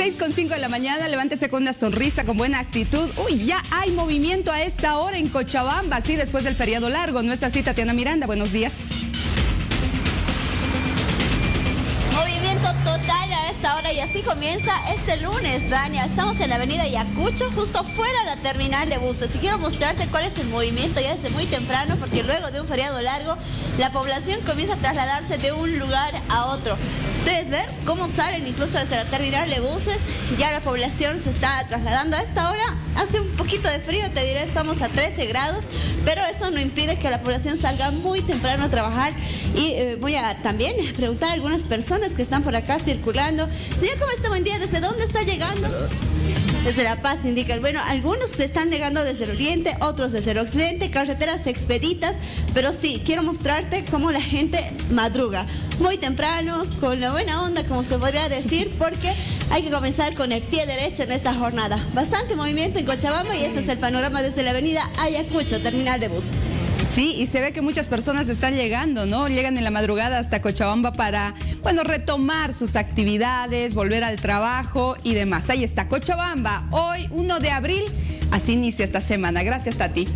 6 con 5 de la mañana, levántese con una sonrisa, con buena actitud. Uy, ya hay movimiento a esta hora en Cochabamba, sí, después del feriado largo. Nuestra cita, Tatiana Miranda, buenos días. Movimiento total a esta hora y así comienza este lunes, Vania. Estamos en la avenida Yacucho, justo fuera de la terminal de buses. Y quiero mostrarte cuál es el movimiento ya desde muy temprano, porque luego de un feriado largo, la población comienza a trasladarse de un lugar a otro. Ustedes ven cómo salen incluso desde la terminal de buses, ya la población se está trasladando a esta hora. Hace un poquito de frío, te diré, estamos a 13 grados, pero eso no impide que la población salga muy temprano a trabajar. Y eh, voy a también preguntar a algunas personas que están por acá circulando. Señor, ¿cómo está? Buen día. ¿Desde dónde está llegando? Desde La Paz indican. Bueno, algunos se están llegando desde el oriente, otros desde el occidente, carreteras expeditas, pero sí, quiero mostrarte cómo la gente madruga muy temprano, con la buena onda, como se podría decir, porque hay que comenzar con el pie derecho en esta jornada. Bastante movimiento en Cochabamba y este es el panorama desde la avenida Ayacucho, terminal de buses. Sí, y se ve que muchas personas están llegando, ¿no? Llegan en la madrugada hasta Cochabamba para, bueno, retomar sus actividades, volver al trabajo y demás. Ahí está Cochabamba, hoy 1 de abril, así inicia esta semana. Gracias, Tati.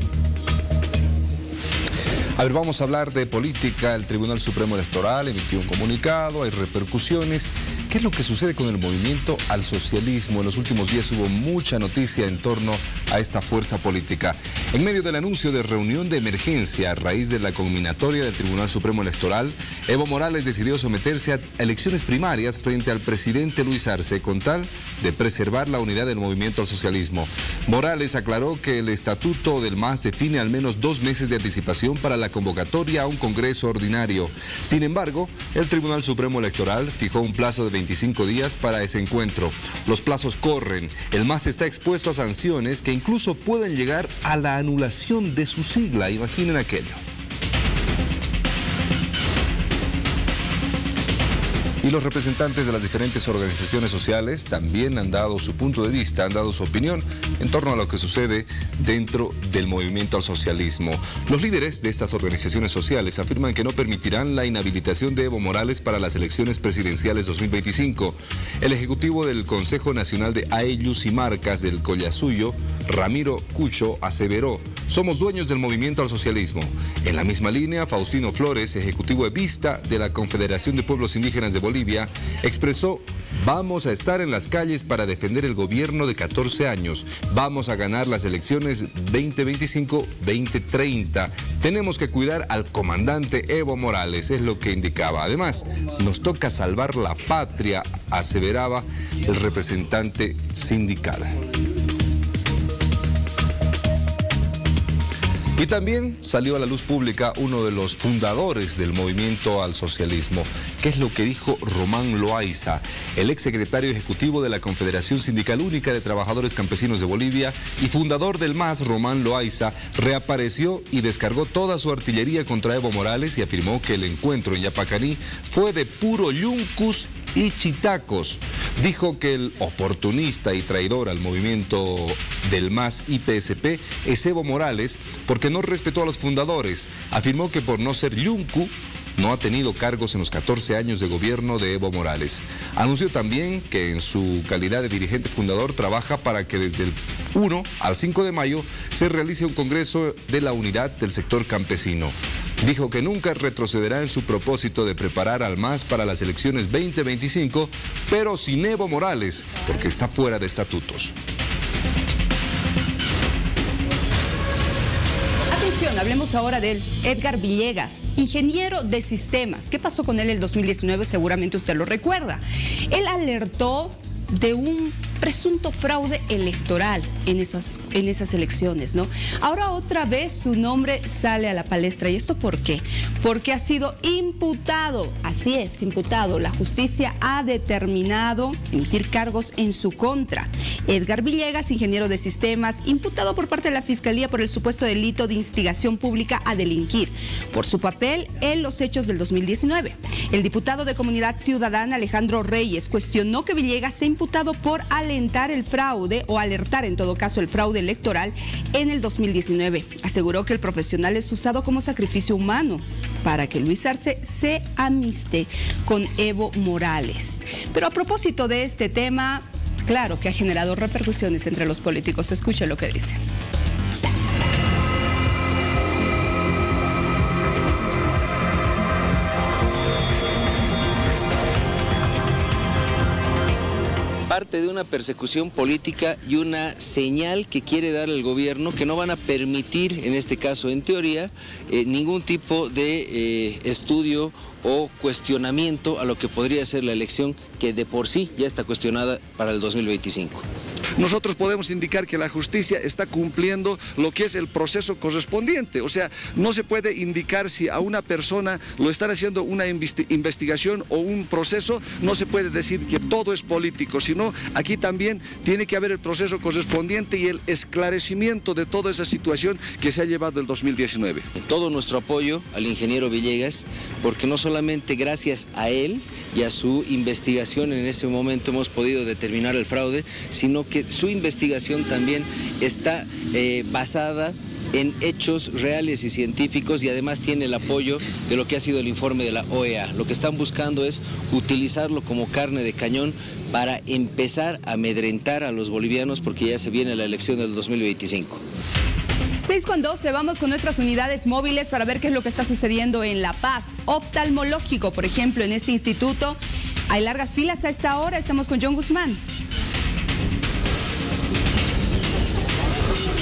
A ver, vamos a hablar de política. El Tribunal Supremo Electoral emitió un comunicado, hay repercusiones. ¿Qué es lo que sucede con el movimiento al socialismo? En los últimos días hubo mucha noticia en torno a esta fuerza política. En medio del anuncio de reunión de emergencia a raíz de la combinatoria del Tribunal Supremo Electoral, Evo Morales decidió someterse a elecciones primarias frente al presidente Luis Arce con tal de preservar la unidad del movimiento al socialismo. Morales aclaró que el estatuto del MAS define al menos dos meses de anticipación para la convocatoria a un Congreso ordinario. Sin embargo, el Tribunal Supremo Electoral fijó un plazo de 25 días para ese encuentro. Los plazos corren. El MAS está expuesto a sanciones que incluso pueden llegar a la anulación de su sigla. Imaginen aquello. Y los representantes de las diferentes organizaciones sociales también han dado su punto de vista, han dado su opinión en torno a lo que sucede dentro del movimiento al socialismo. Los líderes de estas organizaciones sociales afirman que no permitirán la inhabilitación de Evo Morales para las elecciones presidenciales 2025. El ejecutivo del Consejo Nacional de AELUS y Marcas del Collasuyo, Ramiro Cucho, aseveró, somos dueños del movimiento al socialismo. En la misma línea, Faustino Flores, ejecutivo de Vista de la Confederación de Pueblos Indígenas de Bolivia, Expresó Vamos a estar en las calles para defender el gobierno de 14 años. Vamos a ganar las elecciones 2025-2030. Tenemos que cuidar al comandante Evo Morales, es lo que indicaba. Además, nos toca salvar la patria, aseveraba el representante sindical. Y también salió a la luz pública uno de los fundadores del movimiento al socialismo, que es lo que dijo Román Loaiza, el ex secretario ejecutivo de la Confederación Sindical Única de Trabajadores Campesinos de Bolivia y fundador del MAS, Román Loaiza, reapareció y descargó toda su artillería contra Evo Morales y afirmó que el encuentro en Yapacaní fue de puro yuncus y chitacos. Dijo que el oportunista y traidor al movimiento del MAS IPSP es Evo Morales porque no respetó a los fundadores. Afirmó que por no ser yuncu no ha tenido cargos en los 14 años de gobierno de Evo Morales. Anunció también que en su calidad de dirigente fundador trabaja para que desde el 1 al 5 de mayo se realice un congreso de la unidad del sector campesino. Dijo que nunca retrocederá en su propósito de preparar al MAS para las elecciones 2025, pero sin Evo Morales, porque está fuera de estatutos. Atención, hablemos ahora de Edgar Villegas, ingeniero de sistemas. ¿Qué pasó con él el 2019? Seguramente usted lo recuerda. Él alertó de un presunto fraude electoral en esas, en esas elecciones, ¿no? Ahora otra vez su nombre sale a la palestra. ¿Y esto por qué? Porque ha sido imputado, así es, imputado. La justicia ha determinado emitir cargos en su contra. Edgar Villegas, ingeniero de sistemas, imputado por parte de la Fiscalía por el supuesto delito de instigación pública a delinquir, por su papel en los hechos del 2019. El diputado de Comunidad Ciudadana, Alejandro Reyes, cuestionó que Villegas se ha imputado por el fraude o alertar en todo caso el fraude electoral en el 2019. Aseguró que el profesional es usado como sacrificio humano para que Luis Arce se amiste con Evo Morales. Pero a propósito de este tema, claro que ha generado repercusiones entre los políticos. Escuche lo que dicen. De una persecución política y una señal que quiere dar el gobierno que no van a permitir, en este caso en teoría, eh, ningún tipo de eh, estudio o cuestionamiento a lo que podría ser la elección que de por sí ya está cuestionada para el 2025 nosotros podemos indicar que la justicia está cumpliendo lo que es el proceso correspondiente. O sea, no se puede indicar si a una persona lo están haciendo una investigación o un proceso, no se puede decir que todo es político, sino aquí también tiene que haber el proceso correspondiente y el esclarecimiento de toda esa situación que se ha llevado el 2019. Todo nuestro apoyo al ingeniero Villegas, porque no solamente gracias a él y a su investigación en ese momento hemos podido determinar el fraude, sino que su investigación también está eh, basada en hechos reales y científicos y además tiene el apoyo de lo que ha sido el informe de la OEA. Lo que están buscando es utilizarlo como carne de cañón para empezar a amedrentar a los bolivianos porque ya se viene la elección del 2025. 6 con 12, vamos con nuestras unidades móviles para ver qué es lo que está sucediendo en La Paz. Oftalmológico, por ejemplo, en este instituto. Hay largas filas a esta hora. Estamos con John Guzmán.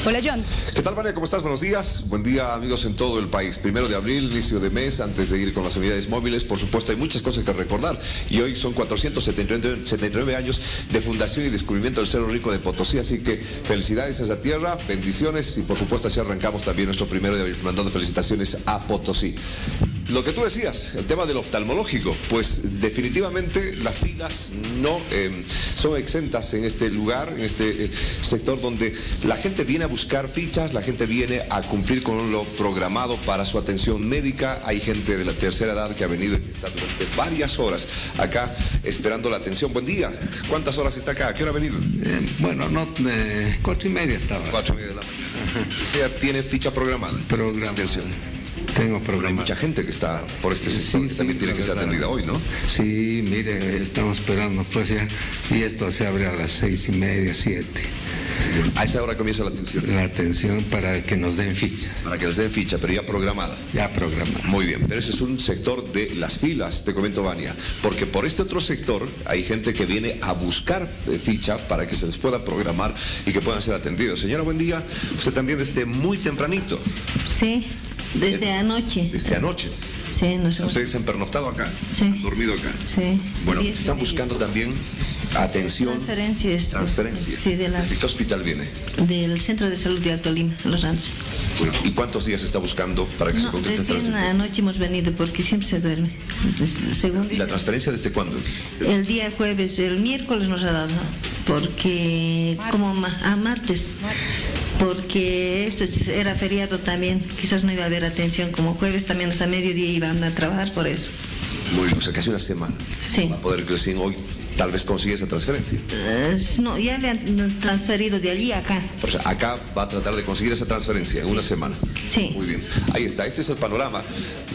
Hola John. ¿Qué tal María? ¿Cómo estás? Buenos días. Buen día amigos en todo el país. Primero de abril, inicio de mes, antes de ir con las unidades móviles, por supuesto hay muchas cosas que recordar. Y hoy son 479 años de fundación y descubrimiento del Cerro Rico de Potosí, así que felicidades a esa tierra, bendiciones y por supuesto así arrancamos también nuestro primero de abril mandando felicitaciones a Potosí. Lo que tú decías, el tema del oftalmológico, pues definitivamente las filas no em, son exentas en este lugar, en este eh, sector donde la gente viene a buscar fichas, la gente viene a cumplir con lo programado para su atención médica. Hay gente de la tercera edad que ha venido y que está durante varias horas acá esperando la atención. Buen día. ¿Cuántas horas está acá? ¿A qué hora ha venido? Eh, bueno, no, eh, cuatro y media estaba. Cuatro y media de la mañana. ¿Usted tiene ficha programada? Programada. Atención. Tengo Pero hay mucha gente que está por este sector que también tiene que ser atendida hoy, ¿no? Sí, mire, estamos esperando, pues ya, y esto se abre a las seis y media, siete. A esa hora comienza la atención. La atención para que nos den ficha. Para que nos den ficha, pero ya programada. Ya programada. Muy bien, pero ese es un sector de las filas, te comento, Vania. Porque por este otro sector hay gente que viene a buscar eh, ficha para que se les pueda programar y que puedan ser atendidos. Señora, buen día. Usted también desde muy tempranito. Sí. Desde anoche. Desde anoche. Sí, nosotros. ¿Ustedes se han pernoctado acá? Sí. ¿Dormido acá? Sí. Bueno, están buscando también atención. Transferencias. Transferencias. Sí, de la... ¿Desde qué hospital viene? Del Centro de Salud de Alto Lima, Los Andes. Bueno, ¿y cuántos días está buscando para que se conteste recién anoche hemos venido porque siempre se duerme. Según... ¿Y la transferencia desde cuándo es? El día jueves, el miércoles nos ha dado, porque como a martes porque este era feriado también, quizás no iba a haber atención, como jueves también hasta mediodía iban a trabajar por eso. Muy bien, o sea, casi una semana. Sí. Para poder decir hoy tal vez consigue esa transferencia. no, ya le han transferido de allí a acá. O sea, acá va a tratar de conseguir esa transferencia en una semana. Sí. Muy bien. Ahí está. Este es el panorama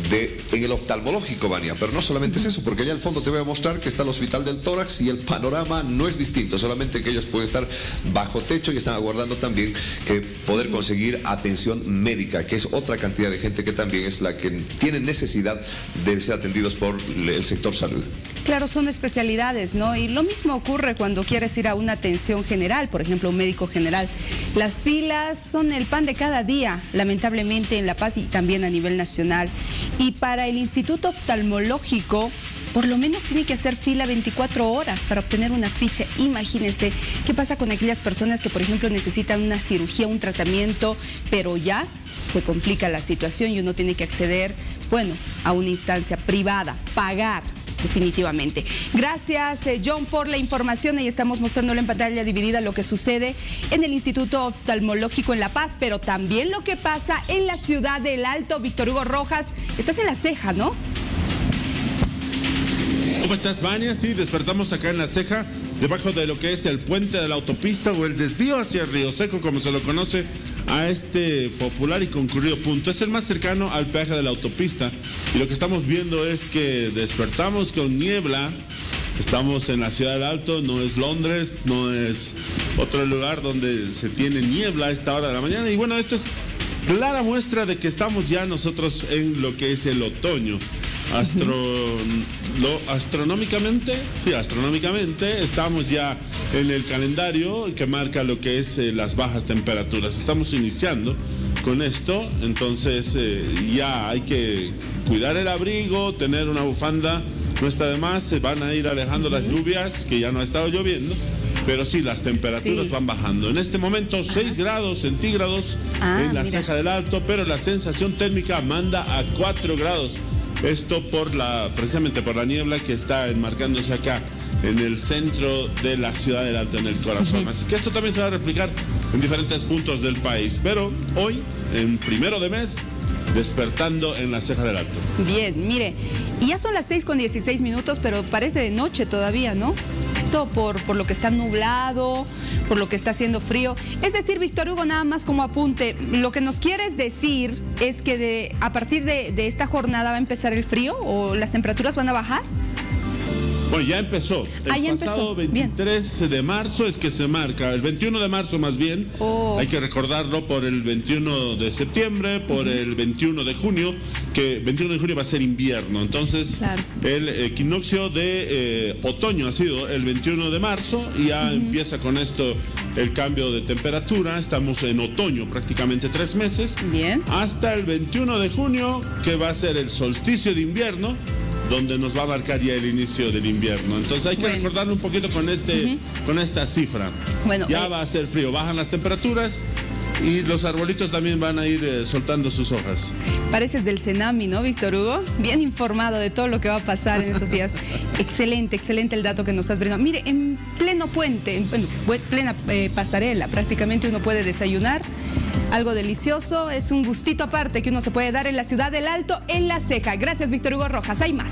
de en el oftalmológico, Vania. Pero no solamente es eso, porque allá al fondo te voy a mostrar que está el Hospital del Tórax y el panorama no es distinto, solamente que ellos pueden estar bajo techo y están aguardando también que poder conseguir atención médica, que es otra cantidad de gente que también es la que tiene necesidad de ser atendidos por el sector salud. Claro, son especialidades, Y lo mismo ocurre cuando quieres ir a una atención general, por ejemplo, un médico general. Las filas son el pan de cada día, lamentablemente en La Paz y también a nivel nacional. Y para el Instituto Oftalmológico, por lo menos tiene que hacer fila 24 horas para obtener una ficha. Imagínense qué pasa con aquellas personas que, por ejemplo, necesitan una cirugía, un tratamiento, pero ya se complica la situación y uno tiene que acceder, bueno, a una instancia privada, pagar definitivamente. Gracias, eh, John, por la información. Ahí estamos mostrándole en pantalla dividida lo que sucede en el Instituto Oftalmológico en La Paz, pero también lo que pasa en la ciudad del Alto. Víctor Hugo Rojas, estás en la ceja, ¿no? ¿Cómo estás, Vania? Sí, despertamos acá en la ceja, debajo de lo que es el puente de la autopista o el desvío hacia Río Seco, como se lo conoce a este popular y concurrido punto. Es el más cercano al peaje de la autopista y lo que estamos viendo es que despertamos con niebla Estamos en la ciudad del Alto, no es Londres, no es otro lugar donde se tiene niebla a esta hora de la mañana. Y bueno, esto es clara muestra de que estamos ya nosotros en lo que es el otoño. Astro, lo, astronómicamente, sí, astronómicamente estamos ya en el calendario que marca lo que es eh, las bajas temperaturas. Estamos iniciando con esto, entonces eh, ya hay que cuidar el abrigo, tener una bufanda, no está de más, se van a ir alejando las lluvias, que ya no ha estado lloviendo. Pero sí, las temperaturas van bajando. En este momento 6 grados centígrados Ah, en la mira. ceja del alto, pero la sensación térmica manda a 4 grados. Esto por la, precisamente por la niebla que está enmarcándose acá en el centro de la ciudad del Alto, en el corazón. Así que esto también se va a replicar en diferentes puntos del país. Pero hoy, en primero de mes, despertando en la ceja del Alto. Bien, mire, ya son las 6 con 16 minutos, pero parece de noche todavía, ¿no? Esto por, por lo que está nublado, por lo que está haciendo frío. Es decir, Víctor Hugo, nada más como apunte, lo que nos quieres decir es que de, a partir de, de esta jornada va a empezar el frío o las temperaturas van a bajar. Bueno, ya empezó. El Ah, ya empezó. pasado Bien. 23 de marzo es que se marca, el 21 de marzo más bien. Oh. Hay que recordarlo por el 21 de septiembre, por el 21 de junio, que 21 de junio va a ser invierno. Entonces, Claro. el equinoccio de eh, otoño ha sido el 21 de marzo y ya empieza con esto el cambio de temperatura. Estamos en otoño prácticamente tres meses. Bien. Hasta el 21 de junio, que va a ser el solsticio de invierno, donde nos va a marcar ya el inicio del invierno. Entonces hay que Bueno. recordarlo un poquito con, este, con esta cifra. Bueno, ya eh, va a ser frío, bajan las temperaturas y los arbolitos también van a ir eh, soltando sus hojas. Pareces del Cenami, ¿no, Víctor Hugo? Bien informado de todo lo que va a pasar en estos días. excelente, excelente el dato que nos has brindado. Mire, en pleno puente, en plena eh, pasarela, prácticamente uno puede desayunar. Algo delicioso, es un gustito aparte que uno se puede dar en la ciudad del Alto, en la ceja. Gracias, Víctor Hugo Rojas. Hay más.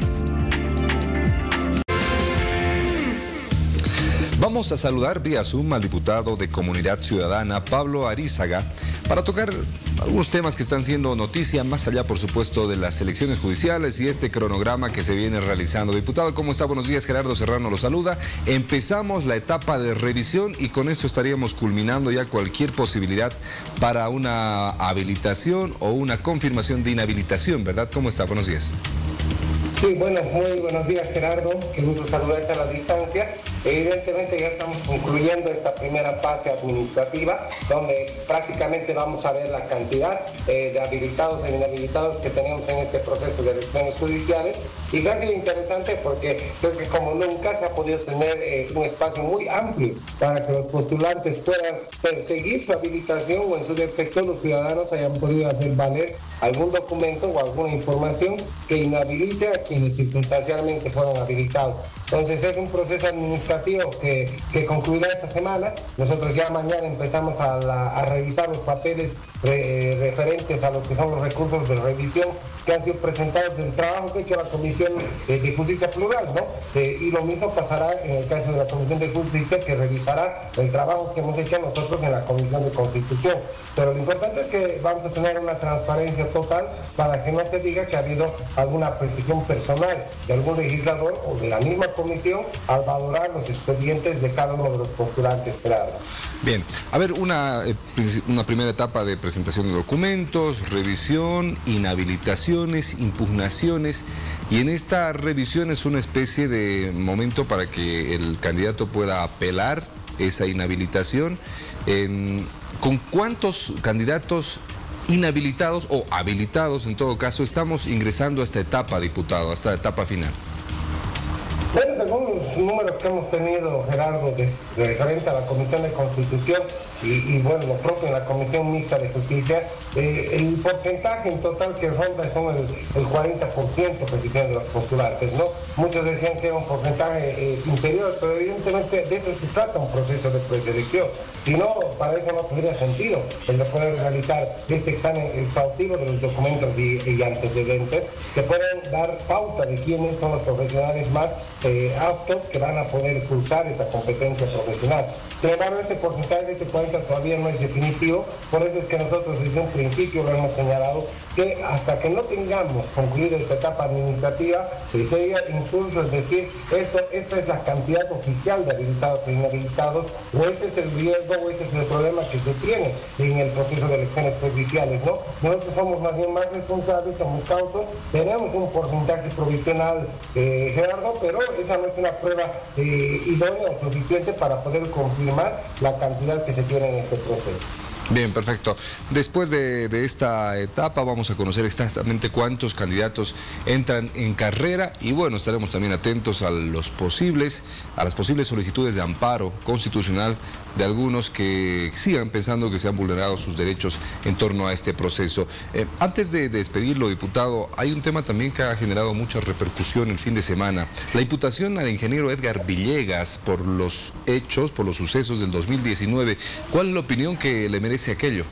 Vamos a saludar vía Zoom al diputado de Comunidad Ciudadana, Pablo Arizaga, para tocar algunos temas que están siendo noticia, más allá, por supuesto, de las elecciones judiciales y este cronograma que se viene realizando. Diputado, ¿cómo está? Buenos días, Gerardo Serrano lo saluda. Empezamos la etapa de revisión y con esto estaríamos culminando ya cualquier posibilidad para una habilitación o una confirmación de inhabilitación, ¿verdad? ¿Cómo está? Buenos días. Sí, bueno, muy buenos días Gerardo, qué gusto saludarte a la distancia. Evidentemente ya estamos concluyendo esta primera fase administrativa, donde prácticamente vamos a ver la cantidad eh, de habilitados e inhabilitados que tenemos en este proceso de elecciones judiciales. Y ha sido interesante porque creo que como nunca se ha podido tener eh, un espacio muy amplio para que los postulantes puedan perseguir su habilitación o en su defecto los ciudadanos hayan podido hacer valer algún documento o alguna información que inhabilite a quienes circunstancialmente fueron habilitados. Entonces es un proceso administrativo que, que concluirá esta semana. Nosotros ya mañana empezamos a, a revisar los papeles eh, referentes a los que son los recursos de revisión que han sido presentados del trabajo que ha hecho la Comisión eh, de Justicia Plural, ¿no? Eh, y lo mismo pasará en el caso de la Comisión de Justicia que revisará el trabajo que hemos hecho nosotros en la Comisión de Constitución. Pero lo importante es que vamos a tener una transparencia total para que no se diga que ha habido alguna precisión personal de algún legislador o de la misma comisión al valorar los expedientes de cada uno de los postulantes, Gerardo. Bien, a ver, una, eh, una primera etapa de presentación de documentos, revisión, inhabilitaciones, impugnaciones, y en esta revisión es una especie de momento para que el candidato pueda apelar esa inhabilitación. Em, ¿Con cuántos candidatos inhabilitados o habilitados en todo caso estamos ingresando a esta etapa, diputado, a esta etapa final? Bueno, según los números que hemos tenido, Gerardo, de, de a la Comisión de Constitución y, bueno, lo propio en la Comisión Mixta de Justicia, eh, el porcentaje en total que ronda son el, el 40% que se tiene de los postulantes, ¿no? Muchos decían que era un porcentaje eh, inferior, pero evidentemente de eso se trata un proceso de preselección. Si no, para eso no tendría sentido el de poder realizar este examen exhaustivo de los documentos y, antecedentes que pueden dar pauta de quiénes son los profesionales más eh, aptos que van a poder cursar esta competencia profesional. Sin embargo, este porcentaje de este 40 todavía no es definitivo, por eso es que nosotros desde un principio lo hemos señalado que hasta que no tengamos concluido esta etapa administrativa, pues sería insulto es decir, esto, esta es la cantidad oficial de habilitados e inhabilitados, o este es el riesgo, o este es el problema que se tiene en el proceso de elecciones judiciales, ¿no? Nosotros somos más bien más responsables, somos cautos, tenemos un porcentaje provisional, eh, Gerardo, pero esa no es una prueba eh, idónea o suficiente para poder confirmar la cantidad que se tiene este. Bien, perfecto. Después de, esta etapa vamos a conocer exactamente cuántos candidatos entran en carrera y bueno, estaremos también atentos a los posibles, a las posibles solicitudes de amparo constitucional de algunos que sigan pensando que se han vulnerado sus derechos en torno a este proceso. Eh, antes de, despedirlo, diputado, hay un tema también que ha generado mucha repercusión el fin de semana. La imputación al ingeniero Edgar Villegas por los hechos, por los sucesos del 2019. ¿Cuál es la opinión que le merece aquello?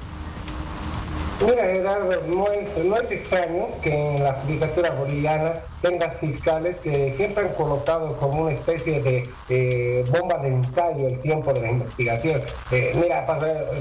Mira, Gerardo, no es, no es extraño que en la judicatura boliviana tengas fiscales que siempre han colocado como una especie de bomba de ensayo el tiempo de la investigación. Eh, mira,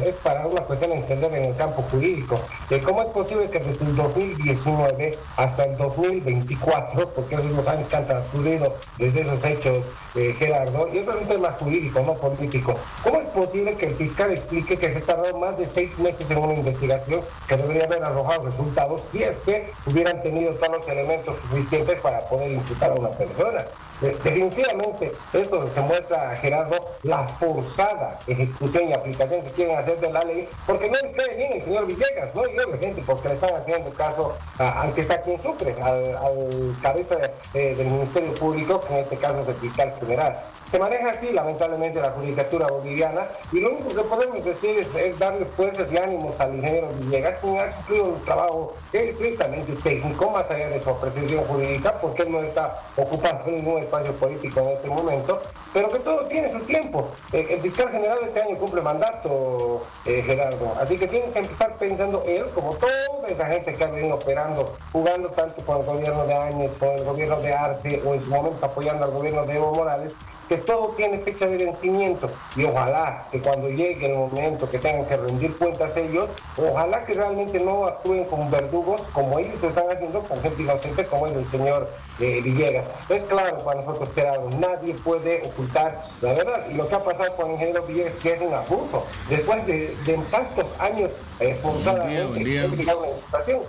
es para una cuestión de entender en el campo jurídico. Eh, ¿Cómo es posible que desde el 2019 hasta el 2024, porque esos son los años que han transcurrido desde esos hechos, eh, Gerardo, y eso es un tema jurídico, no político, ¿cómo es posible que el fiscal explique que se tardó más de seis meses en una investigación que debería haber arrojado resultados si es que hubieran tenido todos los elementos suficientes para poder imputar a una persona. Definitivamente, esto demuestra, Gerardo, la forzada ejecución y aplicación que quieren hacer de la ley, porque no les cae bien el señor Villegas, ¿no? Y obviamente porque le están haciendo caso al que está aquí en al, cabeza del Ministerio Público, que en este caso es el fiscal general. Se maneja así, lamentablemente, la judicatura boliviana, y lo único que podemos decir es, darle fuerzas y ánimos al ingeniero Villegas, quien ha cumplido un trabajo estrictamente técnico, más allá de su apreciación jurídica, porque él no está ocupando ningún espacio político en este momento, pero que todo tiene su tiempo. Eh, el fiscal general este año cumple mandato, eh, Gerardo, así que tiene que empezar pensando él, como toda esa gente que ha venido operando, jugando tanto con el gobierno de Áñez, con el gobierno de Arce, o en su momento apoyando al gobierno de Evo Morales, que todo tiene fecha de vencimiento y ojalá que cuando llegue el momento que tengan que rendir cuentas ellos, ojalá que realmente no actúen como verdugos como ellos lo están haciendo con gente inocente como es el señor eh, Villegas. Es claro para nosotros que nadie puede ocultar la verdad y lo que ha pasado con el ingeniero Villegas que es un abuso. Después de, tantos años eh, forzadamente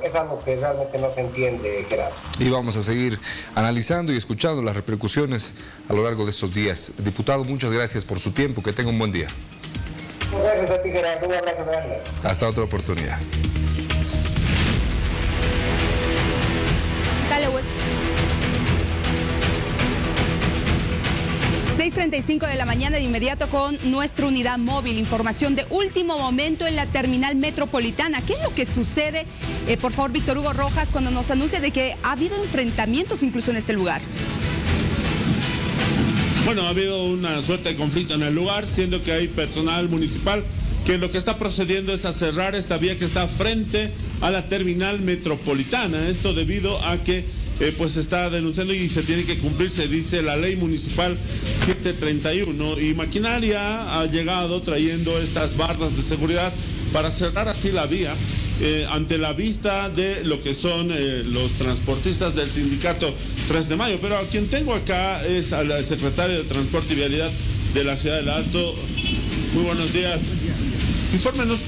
es algo que realmente no se entiende, Gerardo. Y vamos a seguir analizando y escuchando las repercusiones a lo largo de estos días Diputado, muchas gracias por su tiempo. Que tenga un buen día. Gracias a ti, Gerardo. Un abrazo grande. Hasta otra oportunidad. 6.35 de la mañana de inmediato con nuestra unidad móvil. Información de último momento en la terminal metropolitana. ¿Qué es lo que sucede? Eh, por favor, Víctor Hugo Rojas, cuando nos anuncia de que ha habido enfrentamientos incluso en este lugar. Bueno, ha habido una suerte de conflicto en el lugar, siendo que hay personal municipal que lo que está procediendo es a cerrar esta vía que está frente a la terminal metropolitana. Esto debido a que eh, pues está denunciando y se tiene que cumplir, se dice la ley municipal 731 y maquinaria ha llegado trayendo estas barras de seguridad para cerrar así la vía eh, ante la vista de lo que son eh, los transportistas del sindicato 3 de mayo. Pero a quien tengo acá es al secretario de Transporte y Vialidad de la ciudad del Alto. Muy buenos días. Infórmenos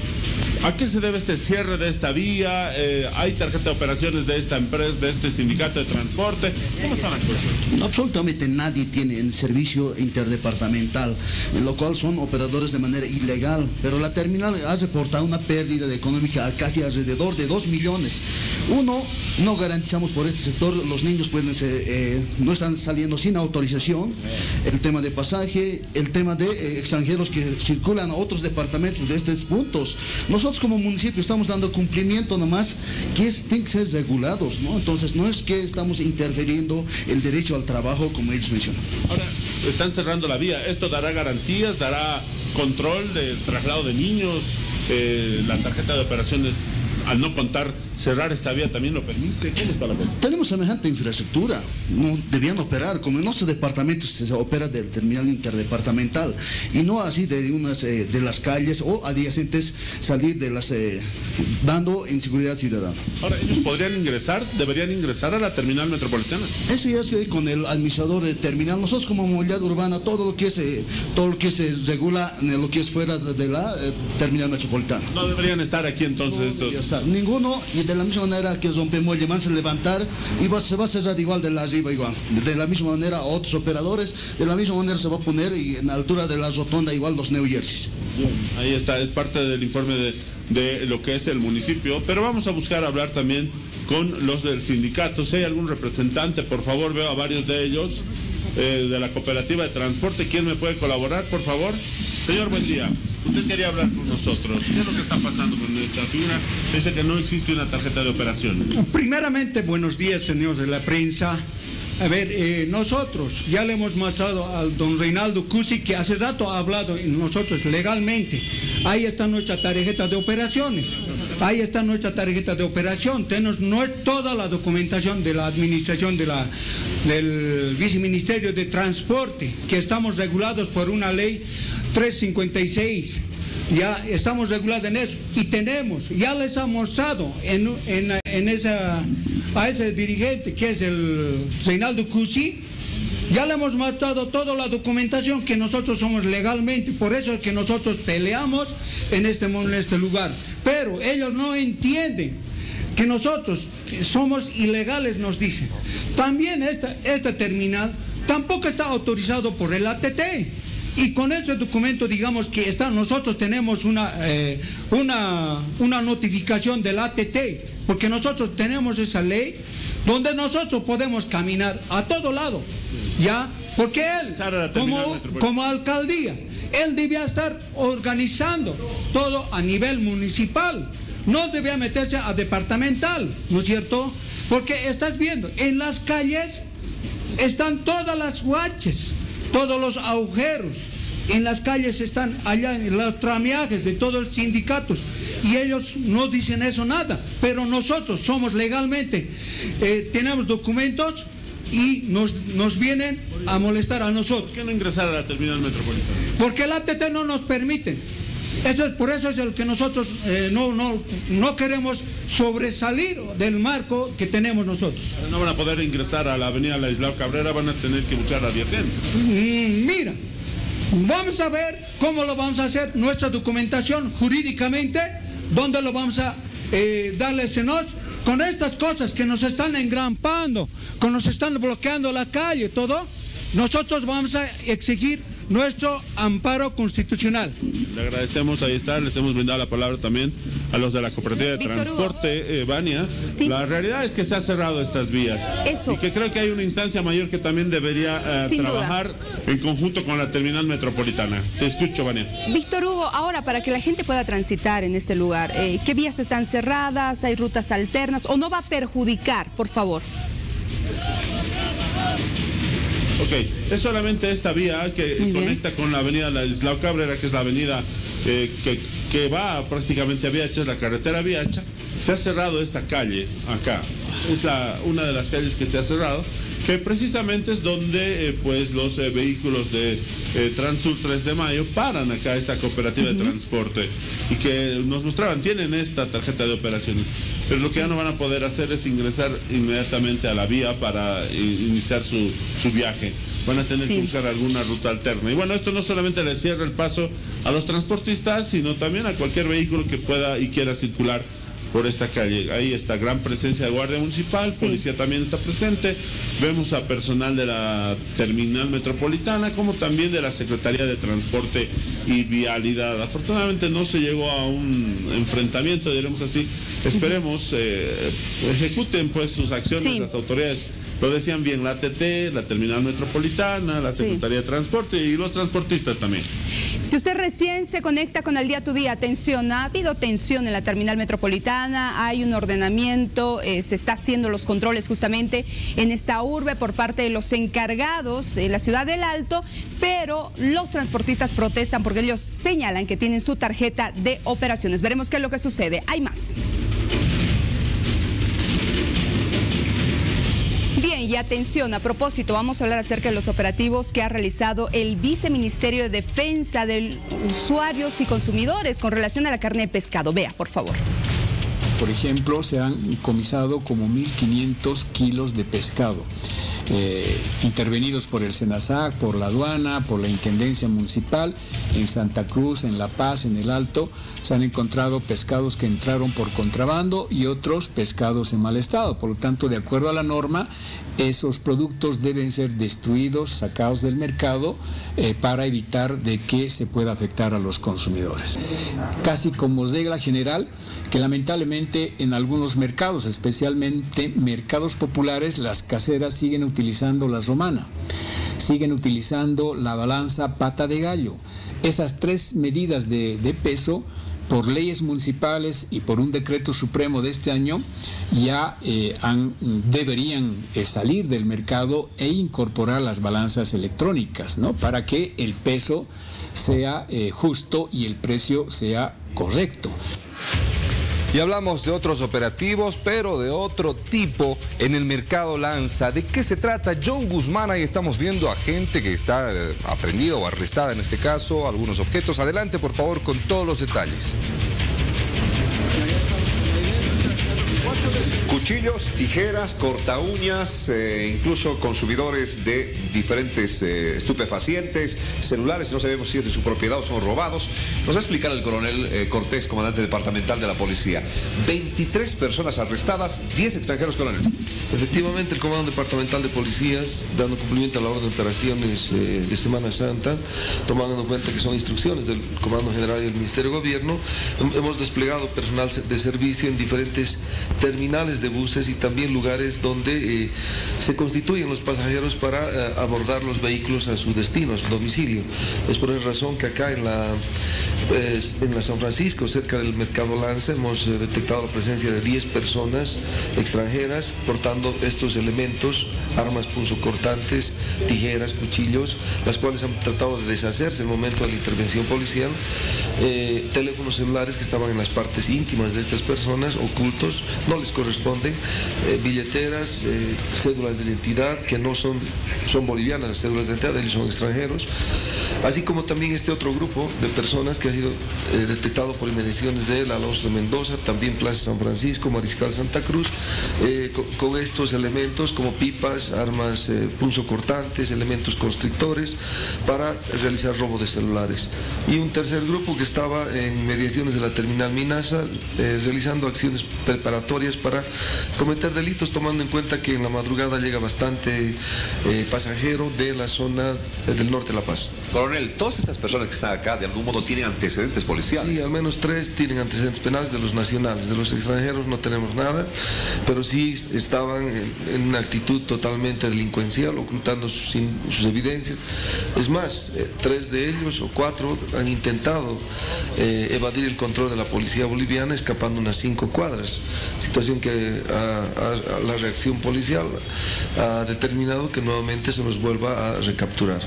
¿A qué se debe este cierre de esta vía? Eh, ¿Hay tarjeta de operaciones de esta empresa, de este sindicato de transporte? ¿Cómo está la cuestión? Absolutamente nadie tiene el servicio interdepartamental, lo cual son operadores de manera ilegal, pero la terminal ha reportado una pérdida económica a casi alrededor de 2 millones. Uno, no garantizamos por este sector, los niños pueden eh, no están saliendo sin autorización, el tema de pasaje, el tema de eh, extranjeros que circulan a otros departamentos de estos puntos. Como municipio estamos dando cumplimiento nomás que es, tienen que ser regulados, ¿no? Entonces no es que estamos interfiriendo el derecho al trabajo como ellos mencionan. Ahora, están cerrando la vía. ¿Esto dará garantías, dará control del traslado de niños, eh, la tarjeta de operaciones al no contar cerrar esta vía también lo permite. ¿Cómo está la cosa? Tenemos semejante infraestructura, no debían operar, como en nuestro departamento se opera del terminal interdepartamental y no así de unas eh, de las calles o adyacentes salir de las eh, dando inseguridad ciudadana. Ahora, ellos podrían ingresar, deberían ingresar a la terminal metropolitana. Eso ya se ve con el administrador de terminal. Nosotros como movilidad urbana, todo lo que se, todo lo que se regula en lo que es fuera de la eh, terminal metropolitana. No deberían estar aquí entonces estos. Ninguno, y de la misma manera que rompemos van a levantar y se va a cerrar igual de la arriba igual. De la misma manera otros operadores, de la misma manera se va a poner y en la altura de la rotonda igual los New Jerseys. Ahí está, es parte del informe de, de lo que es el municipio, pero vamos a buscar hablar también con los del sindicato. Si hay algún representante, por favor, veo a varios de ellos eh, de la cooperativa de transporte. ¿Quién me puede colaborar, por favor? Señor, buen día. Quería hablar con nosotros. ¿Qué es lo que está pasando con esta figura? Dice que no existe una tarjeta de operaciones. Primeramente, buenos días, señores de la prensa. A ver, eh, nosotros ya le hemos mostrado al don Reinaldo Cusi que hace rato ha hablado nosotros legalmente. Ahí está nuestra tarjeta de operaciones. Ahí está nuestra tarjeta de operación. Tenemos no es toda la documentación de la administración del viceministerio de transporte, que estamos regulados por una ley 356 ya estamos regulados en eso y tenemos, ya les ha mostrado en, esa, a ese dirigente que es el Reinaldo Cusi, ya le hemos mostrado toda la documentación que nosotros somos legalmente, por eso es que nosotros peleamos en este, en este lugar. Pero ellos no entienden que nosotros somos ilegales, nos dicen. También esta, este terminal tampoco está autorizado por el ATT. Y con ese documento, digamos que está, nosotros tenemos una, eh, una, una notificación del ATT, porque nosotros tenemos esa ley donde nosotros podemos caminar a todo lado, ¿ya? Porque él, como, como alcaldía, él debía estar organizando todo a nivel municipal, no debía meterse a departamental, ¿no es cierto? Porque estás viendo, en las calles están todas las guaches, todos los agujeros. En las calles están allá en los tramiajes de todos los sindicatos y ellos no dicen eso nada, pero nosotros somos legalmente, eh, tenemos documentos y nos, nos vienen a molestar a nosotros. ¿Por qué no ingresar a la terminal metropolitana? Porque el ATT no nos permite. Eso es, por eso es el que nosotros eh, no, no, no queremos sobresalir del marco que tenemos nosotros. No van a poder ingresar a la avenida Laislao Cabrera, van a tener que buscar a mm, mira, vamos a ver cómo lo vamos a hacer, nuestra documentación jurídicamente, dónde lo vamos a eh, darle senos con estas cosas que nos están engrampando, que nos están bloqueando la calle, todo, nosotros vamos a exigir nuestro amparo constitucional. Le agradecemos, ahí está, les hemos brindado la palabra también a los de la cooperativa de transporte, eh, La realidad es que se ha cerrado estas vías. Eso. Y que creo que hay una instancia mayor que también debería eh, trabajar en conjunto con la terminal metropolitana. Te escucho, Vania. Víctor Hugo, ahora para que la gente pueda transitar en este lugar, eh, ¿qué vías están cerradas? ¿Hay rutas alternas? ¿O no va a perjudicar, por favor? Ok, es solamente esta vía que conecta con la avenida Ladislao Cabrera, que es la avenida eh, que, va prácticamente a Viacha, es la carretera Viacha. Se ha cerrado esta calle acá. Es la, una de las calles que se ha cerrado, que precisamente es donde eh, pues los eh, vehículos de Transur 3 de Mayo paran acá esta cooperativa de transporte y que nos mostraban, tienen esta tarjeta de operaciones pero lo que ya no van a poder hacer es ingresar inmediatamente a la vía para iniciar su, viaje. Van a tener que buscar alguna ruta alterna. Y bueno, esto no solamente le cierra el paso a los transportistas, sino también a cualquier vehículo que pueda y quiera circular por esta calle. Ahí está gran presencia de Guardia Municipal, policía también está presente. Vemos a personal de la terminal metropolitana, como también de la Secretaría de Transporte y Vialidad. Afortunadamente no se llegó a un enfrentamiento, diremos así. Esperemos eh, ejecuten pues sus acciones las autoridades lo decían bien, la ATT, la Terminal Metropolitana, la Secretaría de Transporte y los transportistas también. Si usted recién se conecta con el día tu día, atención, ha habido tensión en la Terminal Metropolitana, hay un ordenamiento, eh, se está haciendo los controles justamente en esta urbe por parte de los encargados en la ciudad del Alto, pero los transportistas protestan porque ellos señalan que tienen su tarjeta de operaciones. Veremos qué es lo que sucede. Hay más. Y atención, a propósito, vamos a hablar acerca de los operativos que ha realizado el Viceministerio de Defensa de Usuarios y Consumidores con relación a la carne de pescado. Vea, por favor. Por ejemplo, se han comisado como 1.500 kilos de pescado. Eh, intervenidos por el SENASAC, por la aduana, por la Intendencia Municipal, en Santa Cruz, en La Paz, en el Alto, se han encontrado pescados que entraron por contrabando y otros pescados en mal estado. Por lo tanto, de acuerdo a la norma, esos productos deben ser destruidos, sacados del mercado eh, para evitar de que se pueda afectar a los consumidores. Casi como regla general, que lamentablemente en algunos mercados, especialmente mercados populares, las caseras siguen utilizando la romana, siguen utilizando la balanza pata de gallo. Esas tres medidas de, peso por leyes municipales y por un decreto supremo de este año ya eh, deberían eh, salir del mercado e incorporar las balanzas electrónicas, ¿no? Para que el peso sea eh, justo y el precio sea correcto. Y hablamos de otros operativos, pero de otro tipo en el mercado Lanza. ¿De qué se trata? John Guzmán, ahí estamos viendo a gente que está eh, aprendida o arrestada en este caso, algunos objetos. Adelante, por favor, con todos los detalles. Cuchillos, tijeras, corta uñas, eh, incluso consumidores de diferentes eh, estupefacientes, celulares, no sabemos si es de su propiedad o son robados. Nos va a explicar el coronel eh, Cortés, comandante departamental de la policía. 23 personas arrestadas, 10 extranjeros, coronel. Efectivamente, el comando departamental de policías, dando cumplimiento a la orden de operaciones de Semana Santa, tomando en cuenta que son instrucciones del Comando General y del Ministerio de Gobierno, hemos desplegado personal de servicio en diferentes terminales de buses y también lugares donde eh, se constituyen los pasajeros para eh, abordar los vehículos a su destino, a su domicilio. Es por esa razón que acá en la, pues, en la San Francisco, cerca del Mercado Lanza, hemos eh, detectado la presencia de 10 personas extranjeras portando estos elementos, armas punzocortantes, tijeras, cuchillos, las cuales han tratado de deshacerse en el momento de la intervención policial, teléfonos celulares que estaban en las partes íntimas de estas personas, ocultos, no les eh, billeteras, eh, cédulas de identidad que no son, son bolivianas las cédulas de identidad, ellos son extranjeros, así como también este otro grupo de personas que ha sido eh, detectado por inmediaciones de Alonso de Mendoza, también Plaza San Francisco, Mariscal Santa Cruz, con, estos elementos como pipas, armas punzocortantes, elementos constrictores para realizar robo de celulares. Y un tercer grupo que estaba en mediaciones de la terminal Minasa realizando acciones preparatorias para cometer delitos, tomando en cuenta que en la madrugada llega bastante eh, pasajero de la zona del norte de La Paz. Coronel, todas estas personas que están acá de algún modo tienen antecedentes policiales. Sí, al menos tres tienen antecedentes penales de los nacionales, de los extranjeros no tenemos nada, pero sí estaban en, una actitud totalmente delincuencial, ocultando sus, evidencias. Es más, eh, tres de ellos o cuatro han intentado evadir el control de la policía boliviana escapando unas cinco cuadras, situación que la reacción policial ha determinado que nuevamente se nos vuelva a recapturar.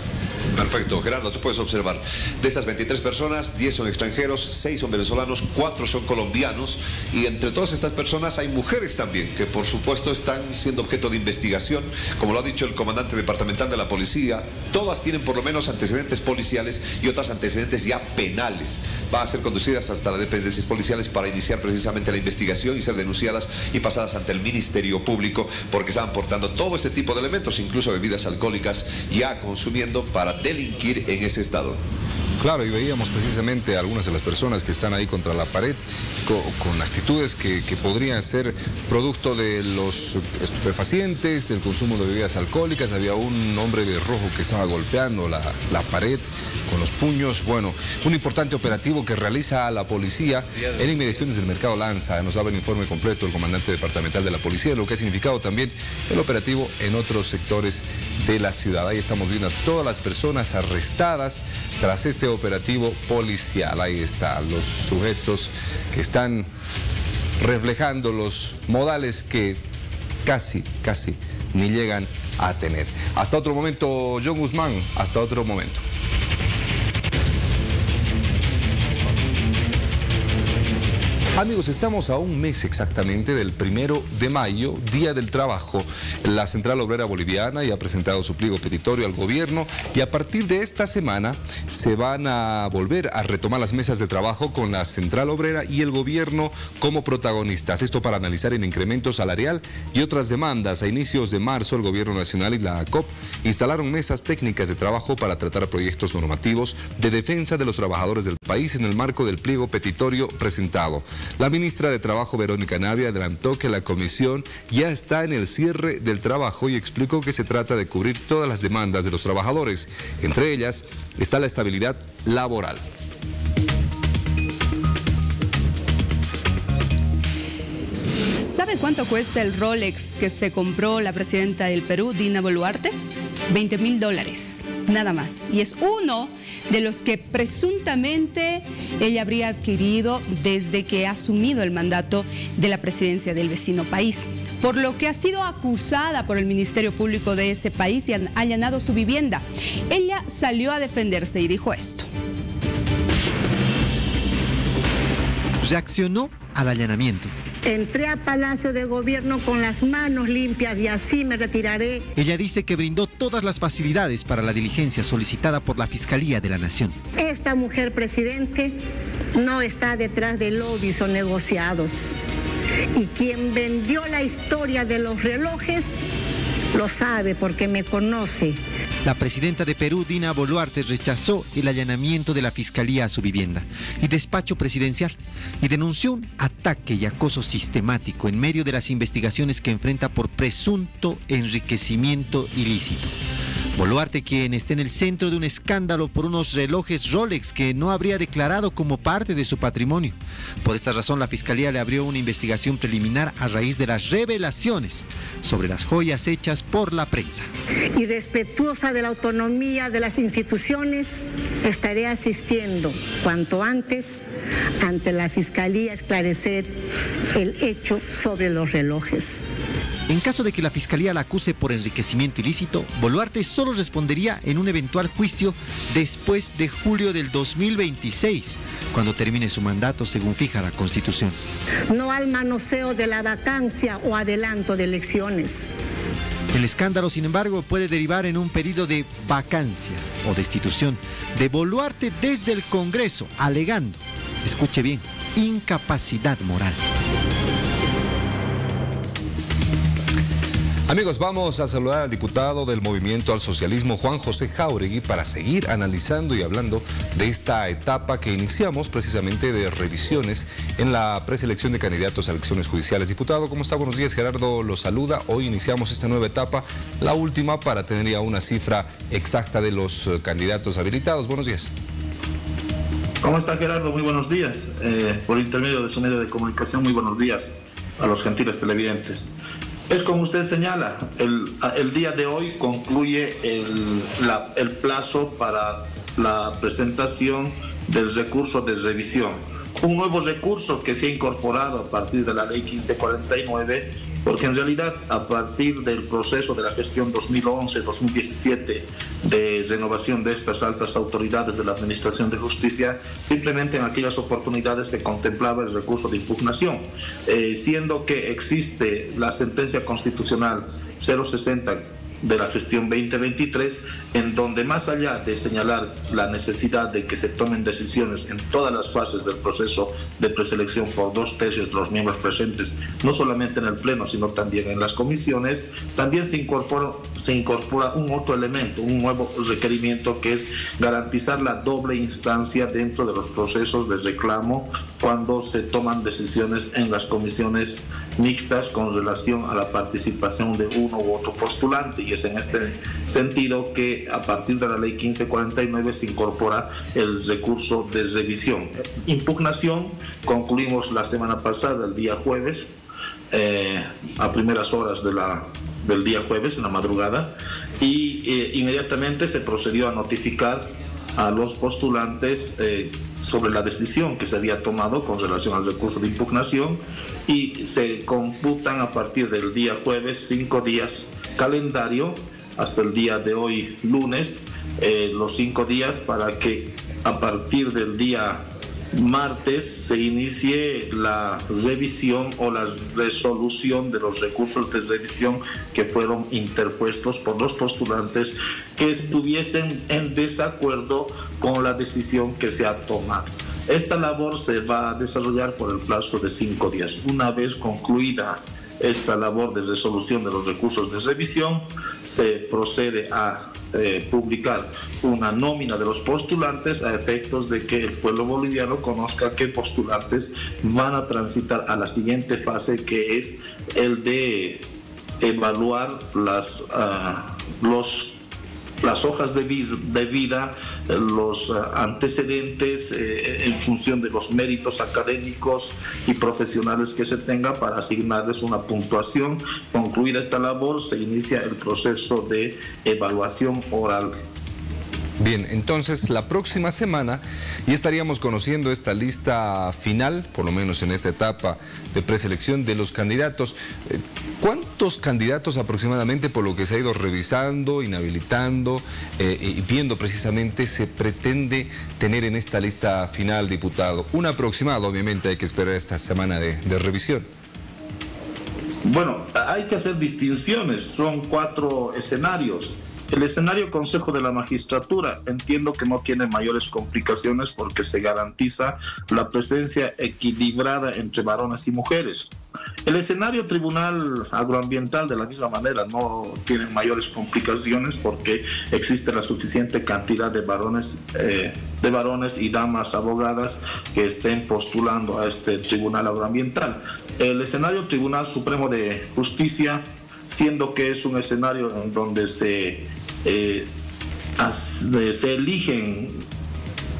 Perfecto, Gerardo, tú puedes observar. De estas 23 personas, 10 son extranjeros, 6 son venezolanos, 4 son colombianos y entre todas estas personas hay mujeres también que por supuesto están siendo objeto de investigación, como lo ha dicho el comandante departamental de la policía, todas tienen por lo menos antecedentes policiales y otras antecedentes ya penales. Van a ser conducidas hasta las dependencias policiales para iniciar precisamente la investigación y ser denunciadas y pasadas ante el Ministerio Público porque estaban portando todo este tipo de elementos, incluso bebidas alcohólicas, ya consumiendo para delinquir en ese estado. Claro, y veíamos precisamente a algunas de las personas que están ahí contra la pared con, actitudes que, podrían ser producto de los estupefacientes, del consumo de bebidas alcohólicas. Había un hombre de rojo que estaba golpeando la, la pared con los puños. Bueno, un importante operativo que realiza la policía en inmediaciones del mercado Lanza. Nos daba el informe completo el comandante departamental de la policía, lo que ha significado también el operativo en otros sectores de la ciudad. Ahí estamos viendo a todas las personas arrestadas tras este operativo policial. Ahí están los sujetos que están reflejando los modales que casi, casi ni llegan a tener. Hasta otro momento, John Guzmán, hasta otro momento. Amigos, estamos a un mes exactamente del primero de mayo, Día del Trabajo. La Central Obrera Boliviana ya ha presentado su pliego petitorio al gobierno y a partir de esta semana se van a volver a retomar las mesas de trabajo con la Central Obrera y el gobierno como protagonistas. Esto para analizar el incremento salarial y otras demandas. A inicios de marzo, el gobierno nacional y la COP instalaron mesas técnicas de trabajo para tratar proyectos normativos de defensa de los trabajadores del país en el marco del pliego petitorio presentado. La ministra de Trabajo, Verónica Navia, adelantó que la comisión ya está en el cierre del trabajo y explicó que se trata de cubrir todas las demandas de los trabajadores. Entre ellas está la estabilidad laboral. ¿Sabe cuánto cuesta el Rolex que se compró la presidenta del Perú, Dina Boluarte? 20 mil dólares, nada más. Y es uno de los que presuntamente ella habría adquirido desde que ha asumido el mandato de la presidencia del vecino país, por lo que ha sido acusada por el Ministerio Público de ese país y han allanado su vivienda. Ella salió a defenderse y dijo esto. Reaccionó al allanamiento Entré a Palacio de Gobierno con las manos limpias y así me retiraré. Ella dice que brindó todas las facilidades para la diligencia solicitada por la Fiscalía de la Nación. Esta mujer presidente no está detrás de lobbies o negociados. Y quien vendió la historia de los relojes lo sabe porque me conoce. La presidenta de Perú, Dina Boluarte, rechazó el allanamiento de la Fiscalía a su vivienda y despacho presidencial y denunció un ataque y acoso sistemático en medio de las investigaciones que enfrenta por presunto enriquecimiento ilícito. Boluarte, quien está en el centro de un escándalo por unos relojes Rolex que no habría declarado como parte de su patrimonio. Por esta razón, la Fiscalía le abrió una investigación preliminar a raíz de las revelaciones sobre las joyas hechas por la prensa. Y respetuosa de la autonomía de las instituciones, estaré asistiendo cuanto antes ante la Fiscalía a esclarecer el hecho sobre los relojes. En caso de que la Fiscalía la acuse por enriquecimiento ilícito, Boluarte solo respondería en un eventual juicio después de julio del 2026, cuando termine su mandato según fija la Constitución. No al manoseo de la vacancia o adelanto de elecciones. El escándalo, sin embargo, puede derivar en un pedido de vacancia o destitución de Boluarte desde el Congreso, alegando, escuche bien, incapacidad moral. Amigos, vamos a saludar al diputado del Movimiento al Socialismo, Juan José Jauregui, para seguir analizando y hablando de esta etapa que iniciamos precisamente de revisiones en la preselección de candidatos a elecciones judiciales. Diputado, ¿cómo está? Buenos días, Gerardo lo saluda. Hoy iniciamos esta nueva etapa, la última para tener ya una cifra exacta de los eh, candidatos habilitados. Buenos días. ¿Cómo está Gerardo? Muy buenos días. Eh, por intermedio de su medio de comunicación, muy buenos días a los gentiles televidentes. Es como usted señala, el, día de hoy concluye el, el plazo para la presentación del recurso de revisión. Un nuevo recurso que se ha incorporado a partir de la ley 1549, porque en realidad a partir del proceso de la gestión 2011-2017 de renovación de estas altas autoridades de la Administración de Justicia, simplemente en aquellas oportunidades se contemplaba el recurso de impugnación, eh, siendo que existe la sentencia constitucional 060 de la gestión 2023, en donde más allá de señalar la necesidad de que se tomen decisiones en todas las fases del proceso de preselección por dos tercios de los miembros presentes, no solamente en el Pleno, sino también en las comisiones, también se incorpora, un otro elemento, un nuevo requerimiento que es garantizar la doble instancia dentro de los procesos de reclamo cuando se toman decisiones en las comisiones mixtas con relación a la participación de uno u otro postulante y es en este sentido que a partir de la ley 1549 se incorpora el recurso de revisión. Impugnación, concluimos la semana pasada, el día jueves, eh, a primeras horas de la, del día jueves, en la madrugada, y eh, inmediatamente se procedió a notificar a los postulantes eh, sobre la decisión que se había tomado con relación al recurso de impugnación y se computan a partir del día jueves cinco días calendario hasta el día de hoy lunes eh, los cinco días para que a partir del día martes se inicie la revisión o la resolución de los recursos de revisión que fueron interpuestos por los postulantes que estuviesen en desacuerdo con la decisión que se ha tomado. Esta labor se va a desarrollar por el plazo de cinco días. Una vez concluida esta labor de resolución de los recursos de revisión, se procede a eh, publicar una nómina de los postulantes a efectos de que el pueblo boliviano conozca qué postulantes van a transitar a la siguiente fase que es el de evaluar las, ah, los las hojas de, vida, los eh, antecedentes eh, en función de los méritos académicos y profesionales que se tenga para asignarles una puntuación. Concluida esta labor, se inicia el proceso de evaluación oral Bien, entonces la próxima semana ya estaríamos conociendo esta lista final, por lo menos en esta etapa de preselección de los candidatos. Eh, ¿Cuántos candidatos aproximadamente, por lo que se ha ido revisando, inhabilitando eh, y viendo precisamente, se pretende tener en esta lista final, diputado? Un aproximado, obviamente, hay que esperar esta semana de, de revisión. Bueno, hay que hacer distinciones, son cuatro escenarios. El escenario Consejo de la Magistratura entiendo que no tiene mayores complicaciones porque se garantiza la presencia equilibrada entre varones y mujeres. El escenario Tribunal Agroambiental de la misma manera no tiene mayores complicaciones porque existe la suficiente cantidad de varones, eh, de varones y damas abogadas que estén postulando a este Tribunal Agroambiental. El escenario Tribunal Supremo de Justicia siendo que es un escenario en donde se, eh, se eligen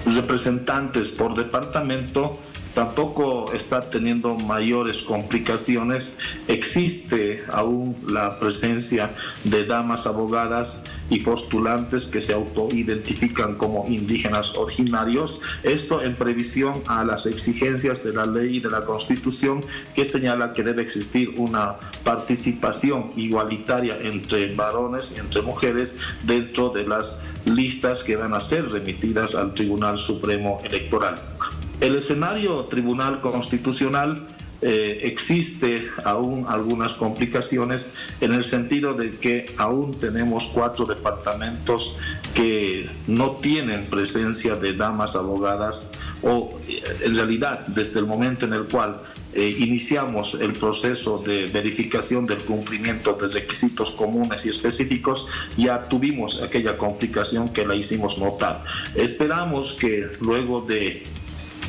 representantes por departamento, tampoco está teniendo mayores complicaciones. Existe aún la presencia de damas abogadas y postulantes que se autoidentifican como indígenas originarios. Esto en previsión a las exigencias de la ley y de la constitución que señala que debe existir una participación igualitaria entre varones y entre mujeres dentro de las listas que van a ser remitidas al Tribunal Supremo Electoral. El escenario Tribunal Constitucional eh, existe aún algunas complicaciones en el sentido de que aún tenemos cuatro departamentos que no tienen presencia de damas abogadas o eh, en realidad desde el momento en el cual eh, iniciamos el proceso de verificación del cumplimiento de requisitos comunes y específicos, ya tuvimos aquella complicación que la hicimos notar. Esperamos que luego de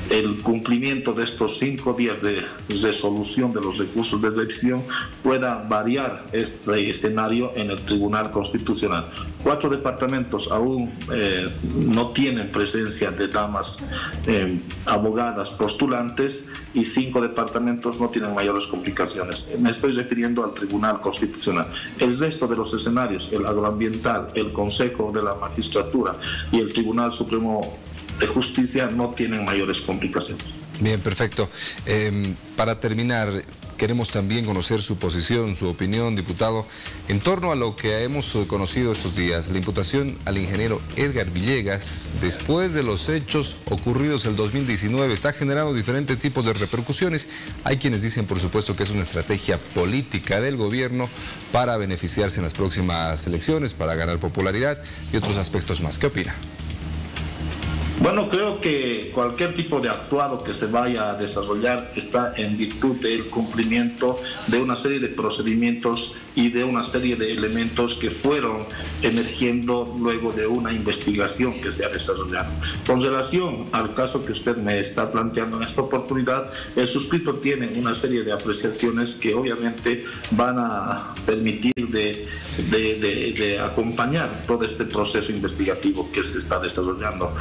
el cumplimiento de estos cinco días de resolución de los recursos de revisión pueda variar este escenario en el Tribunal Constitucional. Cuatro departamentos aún eh, no tienen presencia de damas eh, abogadas postulantes y cinco departamentos no tienen mayores complicaciones. Me estoy refiriendo al Tribunal Constitucional. El resto de los escenarios, el agroambiental, el Consejo de la Magistratura y el Tribunal Supremo de justicia no tienen mayores complicaciones. Bien, perfecto. Em, para terminar, queremos también conocer su posición, su opinión, diputado, en torno a lo que hemos conocido estos días, la imputación al ingeniero Edgar Villegas, después de los hechos ocurridos el 2019, está generando diferentes tipos de repercusiones. Hay quienes dicen, por supuesto, que es una estrategia política del gobierno para beneficiarse en las próximas elecciones, para ganar popularidad y otros aspectos más. ¿Qué opina? Bueno, creo que cualquier tipo de actuado que se vaya a desarrollar está en virtud del cumplimiento de una serie de procedimientos y de una serie de elementos que fueron emergiendo luego de una investigación que se ha desarrollado. Con relación al caso que usted me está planteando en esta oportunidad, el suscrito tiene una serie de apreciaciones que obviamente van a permitir de, de, de, acompañar todo este proceso investigativo que se está desarrollando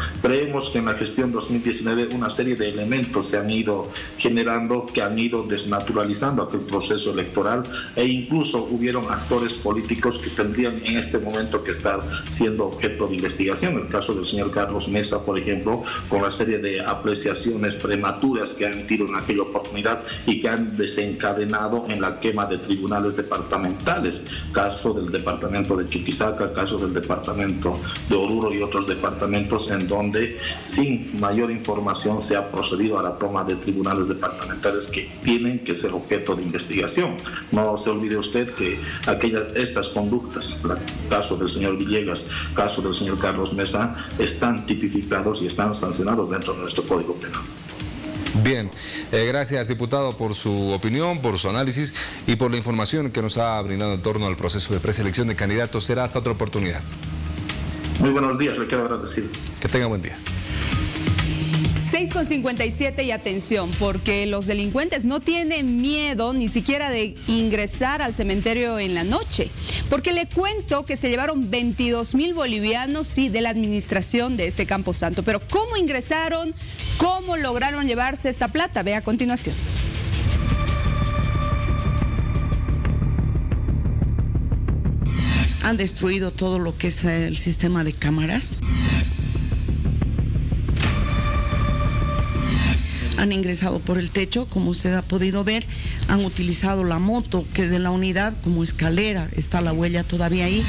que en la gestión 2019 una serie de elementos se han ido generando que han ido desnaturalizando aquel proceso electoral e incluso hubieron actores políticos que tendrían en este momento que estar siendo objeto de investigación. El caso del señor Carlos Mesa, por ejemplo, con la serie de apreciaciones prematuras que ha emitido en aquella oportunidad y que han desencadenado en la quema de tribunales departamentales. Caso del departamento de Chuquisaca, caso del departamento de Oruro y otros departamentos en donde sin mayor información se ha procedido a la toma de tribunales departamentales que tienen que ser objeto de investigación. No se olvide usted que aquellas, estas conductas, el caso del señor Villegas, caso del señor Carlos Mesa, están tipificados y están sancionados dentro de nuestro Código Penal. Bien, eh, gracias diputado por su opinión, por su análisis y por la información que nos ha brindado en torno al proceso de preselección de candidatos. Será hasta otra oportunidad. Muy buenos días, le quedo agradecido. Que tenga buen día. 6,57 y atención, porque los delincuentes no tienen miedo ni siquiera de ingresar al cementerio en la noche, porque le cuento que se llevaron 22 mil bolivianos y de la administración de este Campo Santo. Pero ¿cómo ingresaron? ¿Cómo lograron llevarse esta plata? Ve a continuación. Han destruido todo lo que es el sistema de cámaras. han ingresado por el techo, como usted ha podido ver, han utilizado la moto que es de la unidad como escalera, está la huella todavía ahí.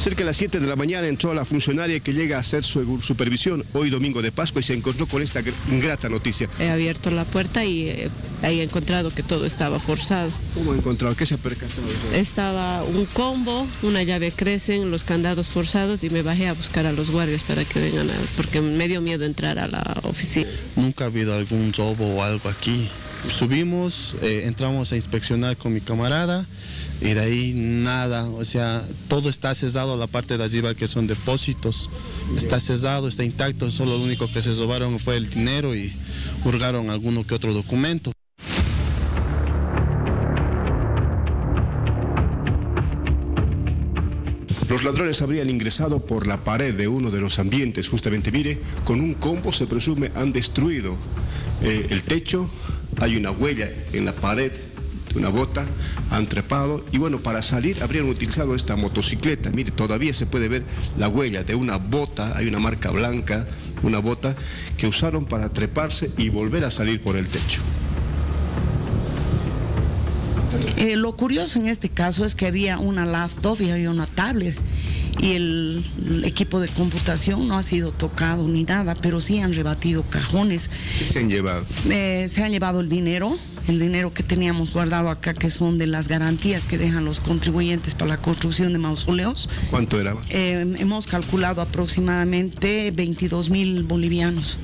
Cerca de las 7 de la mañana entró la funcionaria que llega a hacer su supervisión hoy domingo de Pascua y se encontró con esta ingrata noticia. He abierto la puerta y eh, ahí he encontrado que todo estaba forzado. ¿Cómo ha encontrado? ¿Qué se ha percatado? Estaba un combo, una llave crecen, los candados forzados y me bajé a buscar a los guardias para que vengan, a, porque me dio miedo entrar a la oficina. Nunca ha habido algún robo o algo aquí. Subimos, eh, entramos a inspeccionar con mi camarada y de ahí nada, o sea, todo está cesado, la parte de arriba que son depósitos, está cesado, está intacto, solo lo único que se robaron fue el dinero y hurgaron alguno que otro documento. Los ladrones habrían ingresado por la pared de uno de los ambientes, justamente mire, con un combo se presume han destruido eh, el techo, hay una huella en la pared una bota, han trepado y bueno, para salir habrían utilizado esta motocicleta. Mire, todavía se puede ver la huella de una bota, hay una marca blanca, una bota que usaron para treparse y volver a salir por el techo. Eh, lo curioso en este caso es que había una laptop y había una tablet y el, equipo de computación no ha sido tocado ni nada, pero sí han rebatido cajones. ¿Qué se han llevado? Eh, se han llevado el dinero, el dinero que teníamos guardado acá, que son de las garantías que dejan los contribuyentes para la construcción de mausoleos. ¿Cuánto era? Eh, hemos calculado aproximadamente 22 mil bolivianos.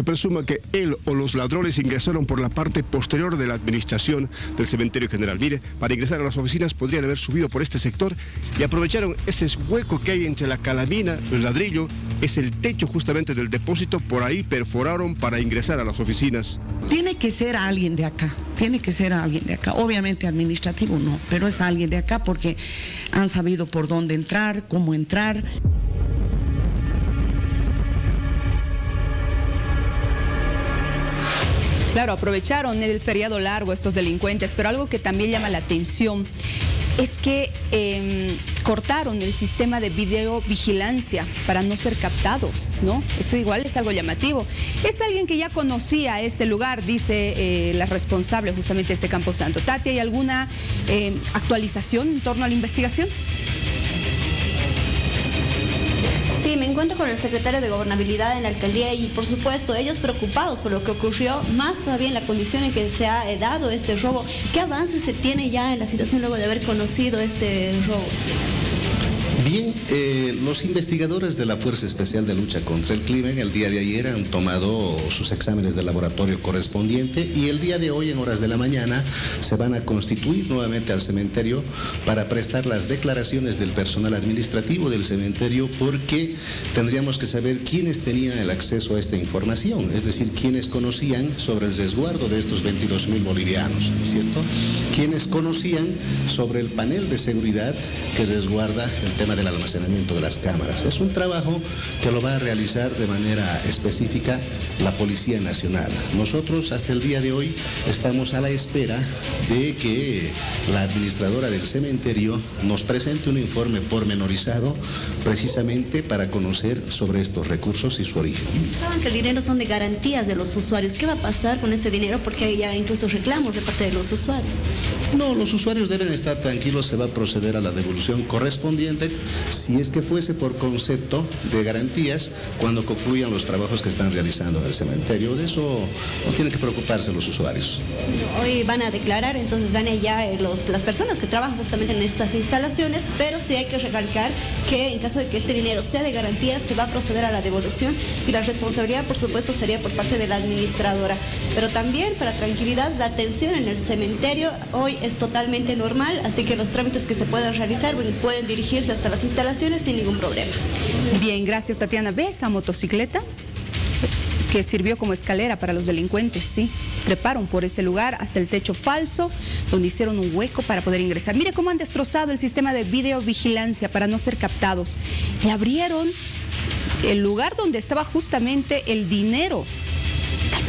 Se presume que él o los ladrones ingresaron por la parte posterior de la administración del cementerio general. Mire, para ingresar a las oficinas podrían haber subido por este sector y aprovecharon ese hueco que hay entre la calamina, el ladrillo, es el techo justamente del depósito, por ahí perforaron para ingresar a las oficinas. Tiene que ser alguien de acá, tiene que ser alguien de acá. Obviamente administrativo no, pero es alguien de acá porque han sabido por dónde entrar, cómo entrar. Claro, aprovecharon el feriado largo estos delincuentes, pero algo que también llama la atención es que em, cortaron el sistema de videovigilancia para no ser captados, ¿no? Eso igual es algo llamativo. Es alguien que ya conocía este lugar, dice eh, la responsable justamente de este Campo Santo. Tati, ¿hay alguna em, actualización en torno a la investigación? Me encuentro con el secretario de Gobernabilidad en la alcaldía y por supuesto ellos preocupados por lo que ocurrió, más todavía en la condición en que se ha dado este robo. ¿Qué avances se tiene ya en la situación luego de haber conocido este robo? Bien, eh, los investigadores de la Fuerza Especial de Lucha contra el Crimen el día de ayer han tomado sus exámenes de laboratorio correspondiente y el día de hoy en horas de la mañana se van a constituir nuevamente al cementerio para prestar las declaraciones del personal administrativo del cementerio porque tendríamos que saber quiénes tenían el acceso a esta información, es decir, quiénes conocían sobre el resguardo de estos 22 mil bolivianos, ¿cierto? Quienes conocían sobre el panel de seguridad que resguarda el tema tema del almacenamiento de las cámaras. Es un trabajo que lo va a realizar de manera específica la Policía Nacional. Nosotros hasta el día de hoy estamos a la espera de que la administradora del cementerio nos presente un informe pormenorizado precisamente para conocer sobre estos recursos y su origen. Saben que el dinero son de garantías de los usuarios. ¿Qué va a pasar con este dinero? Porque hay ya incluso reclamos de parte de los usuarios. No, los usuarios deben estar tranquilos, se va a proceder a la devolución correspondiente si es que fuese por concepto de garantías cuando concluyan los trabajos que están realizando en el cementerio. De eso no tienen que preocuparse los usuarios. Hoy van a declarar, entonces van allá eh, los, las personas que trabajan justamente en estas instalaciones, pero sí hay que recalcar que en caso de que este dinero sea de garantía, se va a proceder a la devolución y la responsabilidad, por supuesto, sería por parte de la administradora. Pero también, para tranquilidad, la atención en el cementerio hoy es totalmente normal, así que los trámites que se puedan realizar pueden dirigirse hasta las instalaciones sin ningún problema. Bien, gracias Tatiana. ¿Ves esa motocicleta? que sirvió como escalera para los delincuentes, sí. Treparon por ese lugar hasta el techo falso, donde hicieron un hueco para poder ingresar. Mire cómo han destrozado el sistema de videovigilancia para no ser captados. Y abrieron el lugar donde estaba justamente el dinero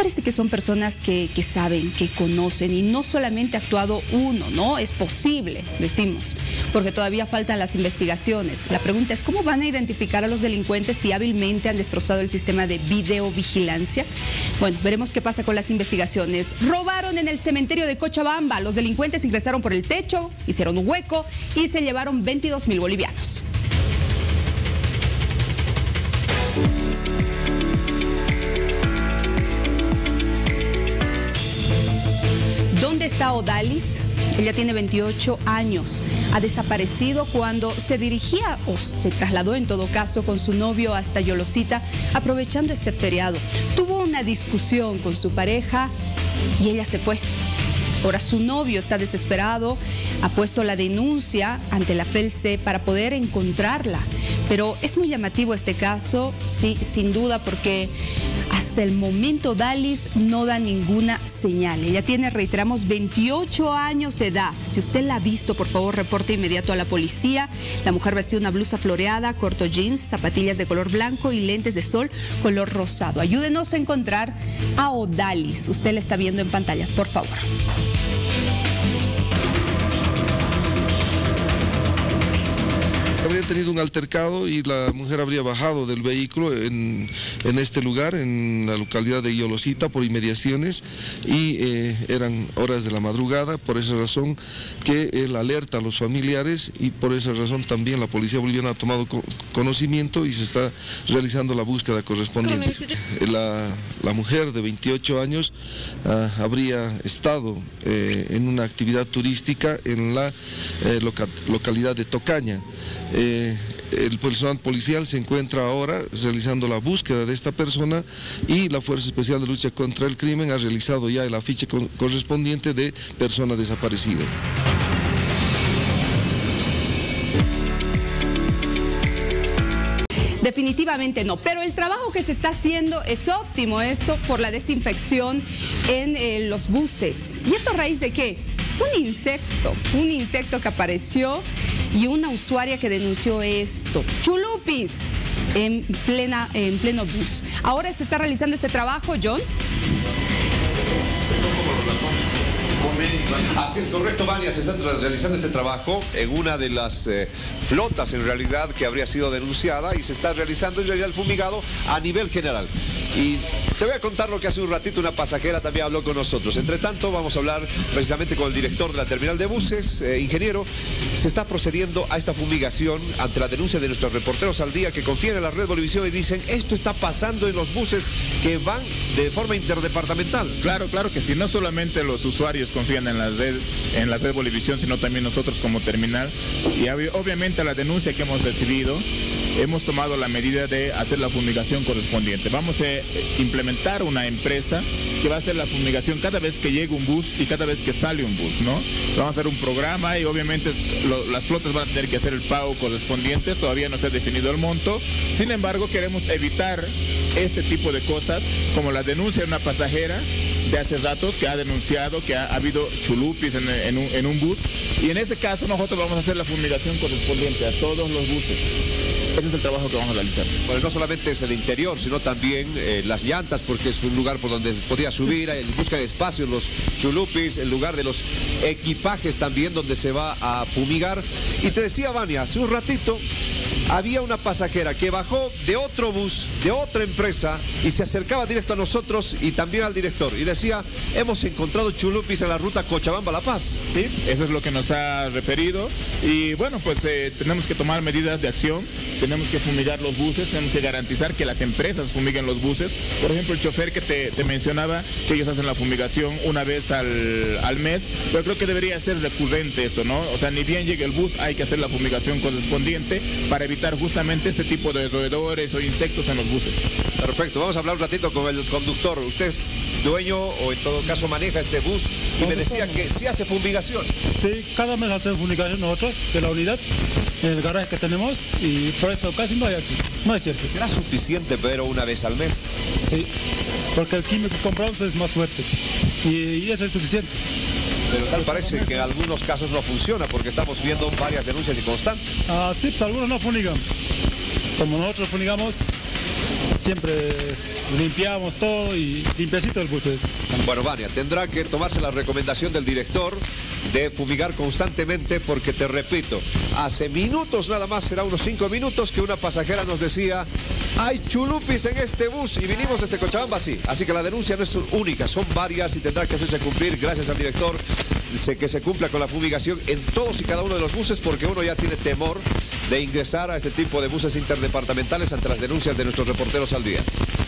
parece que son personas que, que, saben, que conocen y no solamente ha actuado uno, ¿no? Es posible, decimos, porque todavía faltan las investigaciones. La pregunta es, ¿cómo van a identificar a los delincuentes si hábilmente han destrozado el sistema de videovigilancia? Bueno, veremos qué pasa con las investigaciones. Robaron en el cementerio de Cochabamba. Los delincuentes ingresaron por el techo, hicieron un hueco y se llevaron 22 mil bolivianos. ¿Dónde está Odalis? Ella tiene 28 años. Ha desaparecido cuando se dirigía o se trasladó en todo caso con su novio hasta Yolosita aprovechando este feriado. Tuvo una discusión con su pareja y ella se fue. Ahora su novio está desesperado, ha puesto la denuncia ante la FELCE para poder encontrarla. Pero es muy llamativo este caso, sí, sin duda, porque hasta el momento Dalis no da ninguna señal. Ella tiene, reiteramos, 28 años de edad. Si usted la ha visto, por favor, reporte inmediato a la policía. La mujer vestía una blusa floreada, corto jeans, zapatillas de color blanco y lentes de sol color rosado. Ayúdenos a encontrar a Odalis. Usted la está viendo en pantallas, por favor. Tenido un altercado y la mujer habría bajado del vehículo en, en este lugar, en la localidad de Yolosita, por inmediaciones, y eh, eran horas de la madrugada, por esa razón que él alerta a los familiares y por esa razón también la policía boliviana ha tomado co conocimiento y se está realizando la búsqueda correspondiente. La, la mujer de 28 años uh, habría estado eh, en una actividad turística en la eh, loca localidad de Tocaña. Eh, el personal policial se encuentra ahora realizando la búsqueda de esta persona y la Fuerza Especial de Lucha contra el Crimen ha realizado ya el afiche co correspondiente de persona desaparecida. Definitivamente no, pero el trabajo que se está haciendo es óptimo, esto por la desinfección en eh, los buses. ¿Y esto a raíz de qué? Un insecto, un insecto que apareció y una usuaria que denunció esto. Chulupis en, plena, en pleno bus. Ahora se está realizando este trabajo, John. Así es correcto, Vania, se está realizando este trabajo en una de las eh, flotas en realidad que habría sido denunciada y se está realizando en realidad el fumigado a nivel general. Y te voy a contar lo que hace un ratito una pasajera también habló con nosotros. Entre tanto, vamos a hablar precisamente con el director de la terminal de buses, eh, ingeniero. Se está procediendo a esta fumigación ante la denuncia de nuestros reporteros al día que confían en la red Bolivisión y dicen esto está pasando en los buses que van de forma interdepartamental. Claro, claro que sí, no solamente los usuarios confían en la red, en la red Bolivisión, sino también nosotros como terminal. Y obviamente la denuncia que hemos recibido, hemos tomado la medida de hacer la fumigación correspondiente. Vamos a implementar una empresa que va a hacer la fumigación cada vez que llega un bus y cada vez que sale un bus, ¿no? Vamos a hacer un programa y obviamente lo, las flotas van a tener que hacer el pago correspondiente, todavía no se ha definido el monto. Sin embargo, queremos evitar este tipo de cosas, como la denuncia de una pasajera de hace ratos que ha denunciado que ha, habido chulupis en, un, bus y en ese caso nosotros vamos a hacer la fumigación correspondiente a todos los buses. Ese es el trabajo que vamos a realizar. Bueno, no solamente es el interior, sino también eh, las llantas, porque es un lugar por donde se podía subir, en busca de espacios, los chulupis, el lugar de los equipajes también donde se va a fumigar. Y te decía, Vania, hace un ratito había una pasajera que bajó de otro bus, de otra empresa, y se acercaba directo a nosotros y también al director. Y decía, hemos encontrado chulupis en la ruta Cochabamba-La Paz. Sí, eso es lo que nos ha referido. Y bueno, pues eh, tenemos que tomar medidas de acción, tenemos que fumigar los buses, tenemos que garantizar que las empresas fumiguen los buses. Por ejemplo, el chofer que te, mencionaba, que ellos hacen la fumigación una vez al, al mes, pero creo que debería ser recurrente esto, ¿no? O sea, ni bien llegue el bus, hay que hacer la fumigación correspondiente para evitar justamente este tipo de roedores o insectos en los buses. Perfecto, vamos a hablar un ratito con el conductor. Usted es dueño o en todo caso maneja este bus y me decía que sí hace fumigación. Sí, cada mes hacemos fumigación nosotros de la unidad, en el garaje que tenemos y por eso casi no hay aquí. No es cierto. ¿Será suficiente pero una vez al mes? Sí, porque el químico que compramos es más fuerte y, y eso es suficiente. Pero tal parece que en algunos casos no funciona porque estamos viendo varias denuncias y constantes. Ah, sí, pues algunos no funigan. Como nosotros funigamos, siempre limpiamos todo y limpiecito el bus Bueno, Vania, tendrá que tomarse la recomendación del director de fumigar constantemente porque te repito, hace minutos nada más, será unos cinco minutos que una pasajera nos decía hay chulupis en este bus y vinimos desde Cochabamba así. Así que la denuncia no es única, son varias y tendrá que hacerse cumplir gracias al director que se cumpla con la fumigación en todos y cada uno de los buses porque uno ya tiene temor de ingresar a este tipo de buses interdepartamentales ante las denuncias de nuestros reporteros al día.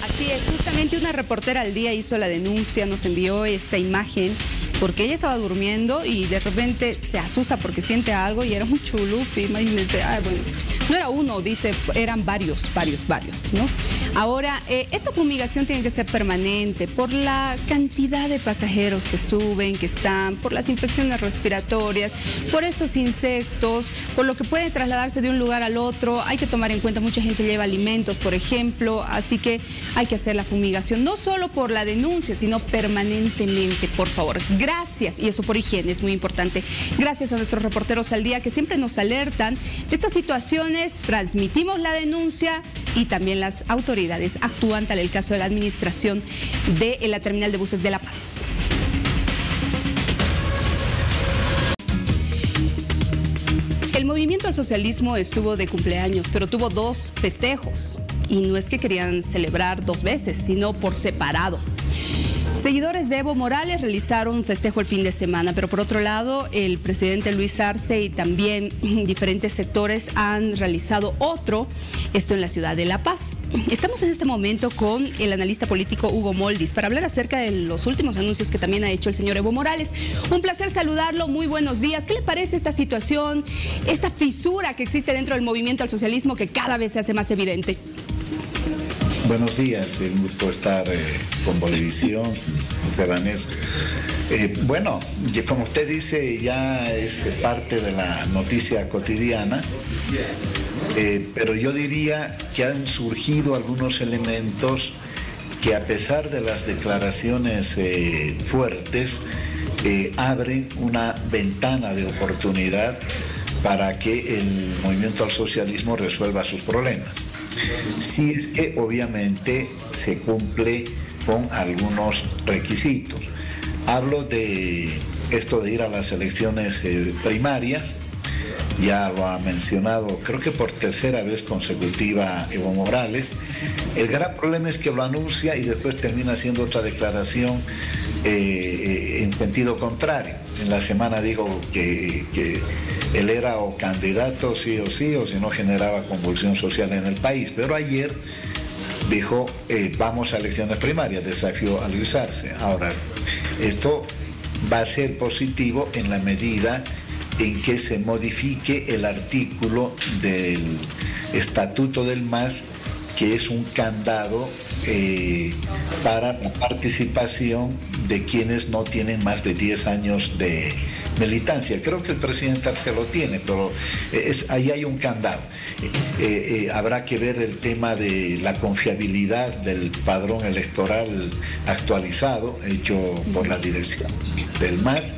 Así es, justamente una reportera al día hizo la denuncia, nos envió esta imagen porque ella estaba durmiendo y de repente se asusta porque siente algo y era un chulupi, imagínense, ay, bueno, no era uno, dice, eran varios, varios, varios, ¿no? Ahora, eh, esta fumigación tiene que ser permanente por la cantidad de pasajeros que suben, que están, por las infecciones respiratorias, por estos insectos, por lo que puede trasladarse de un lugar al otro, hay que tomar en cuenta, mucha gente lleva alimentos, por ejemplo, así que hay que hacer la fumigación, no solo por la denuncia, sino permanentemente, por favor. Gracias, y eso por higiene es muy importante. Gracias a nuestros reporteros al día que siempre nos alertan de estas situaciones, transmitimos la denuncia y también las autoridades actúan tal el caso de la administración de la terminal de buses de La Paz. El movimiento al socialismo estuvo de cumpleaños, pero tuvo dos festejos. Y no es que querían celebrar dos veces, sino por separado. Seguidores de Evo Morales realizaron un festejo el fin de semana, pero por otro lado, el presidente Luis Arce y también diferentes sectores han realizado otro, esto en la ciudad de La Paz. Estamos en este momento con el analista político Hugo Moldis para hablar acerca de los últimos anuncios que también ha hecho el señor Evo Morales. Un placer saludarlo, muy buenos días. ¿Qué le parece esta situación, esta fisura que existe dentro del movimiento al socialismo que cada vez se hace más evidente? Buenos días, un gusto estar eh, con Bolivisión, eh, bueno, como usted dice, ya es parte de la noticia cotidiana, eh, pero yo diría que han surgido algunos elementos que a pesar de las declaraciones fuertes, abren una ventana de oportunidad para que el movimiento al socialismo resuelva sus problemas si es que obviamente se cumple con algunos requisitos. Hablo de esto de ir a las elecciones eh, primarias, ya lo ha mencionado, creo que por tercera vez consecutiva Evo Morales. El gran problema es que lo anuncia y después termina haciendo otra declaración eh, eh, en sentido contrario. En la semana dijo que, él era o candidato sí o sí, o si no generaba convulsión social en el país. Pero ayer dijo, eh, vamos a elecciones primarias, desafío a Luis Ahora, esto va a ser positivo en la medida en que se modifique el artículo del Estatuto del MAS, que es un candado eh, para la participación de quienes no tienen más de 10 años de militancia. Creo que el presidente Arce lo tiene, pero es, ahí hay un candado. habrá que ver el tema de la confiabilidad del padrón electoral actualizado hecho por la dirección del MAS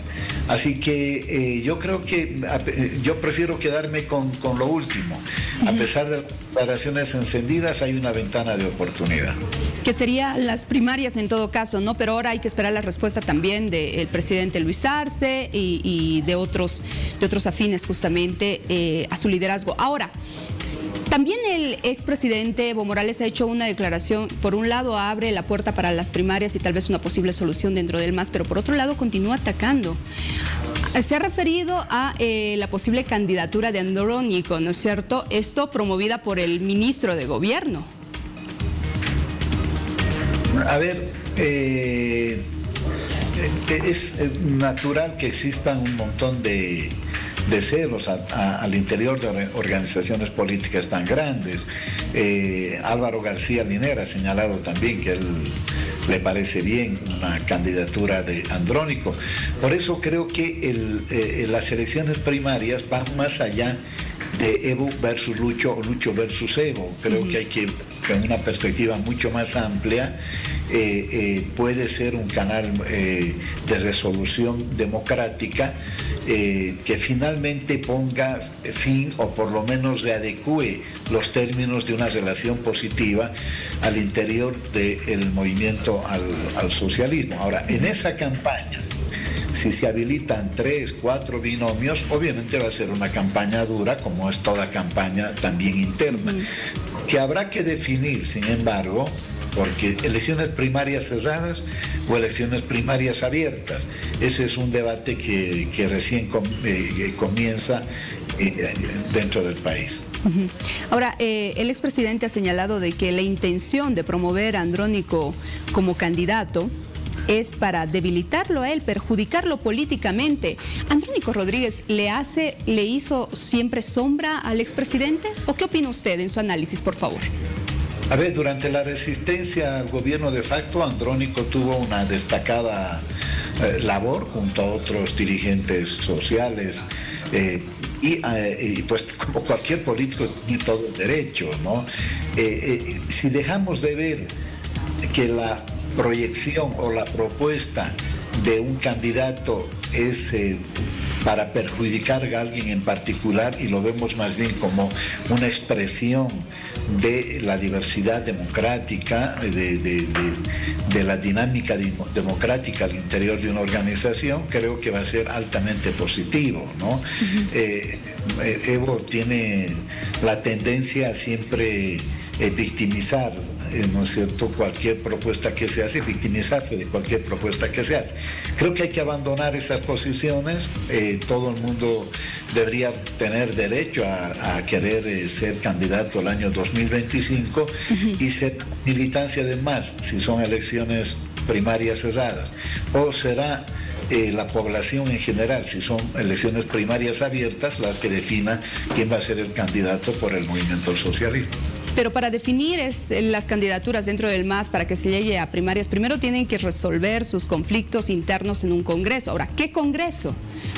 Así que eh, yo creo que eh, yo prefiero quedarme con, lo último. A pesar de las declaraciones encendidas, hay una ventana de oportunidad. Que serían las primarias en todo caso, ¿no? Pero ahora hay que esperar la respuesta también del presidente Luis Arce y, de, otros, de otros afines justamente eh, a su liderazgo. Ahora, también el expresidente Evo Morales ha hecho una declaración, por un lado abre la puerta para las primarias y tal vez una posible solución dentro del MAS, pero por otro lado continúa atacando. Se ha referido a eh, la posible candidatura de Andrónico, ¿no es cierto? Esto promovida por el ministro de Gobierno. A ver, eh, es natural que existan un montón de de celos al interior de organizaciones políticas tan grandes. Eh, Álvaro García Linera ha señalado también que él le parece bien una candidatura de Andrónico. Por eso creo que eh, las elecciones primarias van más allá de Evo versus Lucho o Lucho versus Evo. Creo que hay que, con una perspectiva mucho más amplia, eh, eh, puede ser un canal eh, de resolución democrática que finalmente ponga fin o por lo menos readecue los términos de una relación positiva al interior del movimiento al socialismo. Ahora, en esa campaña, si se habilitan tres, cuatro binomios, obviamente va a ser una campaña dura, como es toda campaña también interna, que habrá que definir, sin embargo, porque elecciones primarias cerradas o elecciones primarias abiertas, ese es un debate que, recién eh, comienza eh, dentro del país. Ahora, eh, el expresidente ha señalado de que la intención de promover a Andrónico como candidato es para debilitarlo a él, perjudicarlo políticamente. ¿Andrónico Rodríguez le hace, le hizo siempre sombra al expresidente? ¿O qué opina usted en su análisis, por favor? A ver, durante la resistencia al gobierno de facto, Andrónico tuvo una destacada eh, labor junto a otros dirigentes sociales. Eh, eh, y, pues como cualquier político tiene todo el derecho, ¿no? si dejamos de ver que la proyección o la propuesta de un candidato es eh, para perjudicar a alguien en particular y lo vemos más bien como una expresión de la diversidad democrática, de, la dinámica democrática al interior de una organización, creo que va a ser altamente positivo. ¿no? Eh, eh, Evo tiene la tendencia a siempre victimizar eh, ¿no es cierto?, cualquier propuesta que se hace, victimizarse de cualquier propuesta que se hace. Creo que hay que abandonar esas posiciones, eh, todo el mundo debería tener derecho a, querer eh, ser candidato el año 2025 y ser militancia además, si son elecciones primarias cesadas, o será la población en general, si son elecciones primarias abiertas, las que definan quién va a ser el candidato por el movimiento socialismo. Pero para definir eh, las candidaturas dentro del MAS para que se llegue a primarias, primero tienen que resolver sus conflictos internos en un Congreso. Ahora, ¿qué Congreso?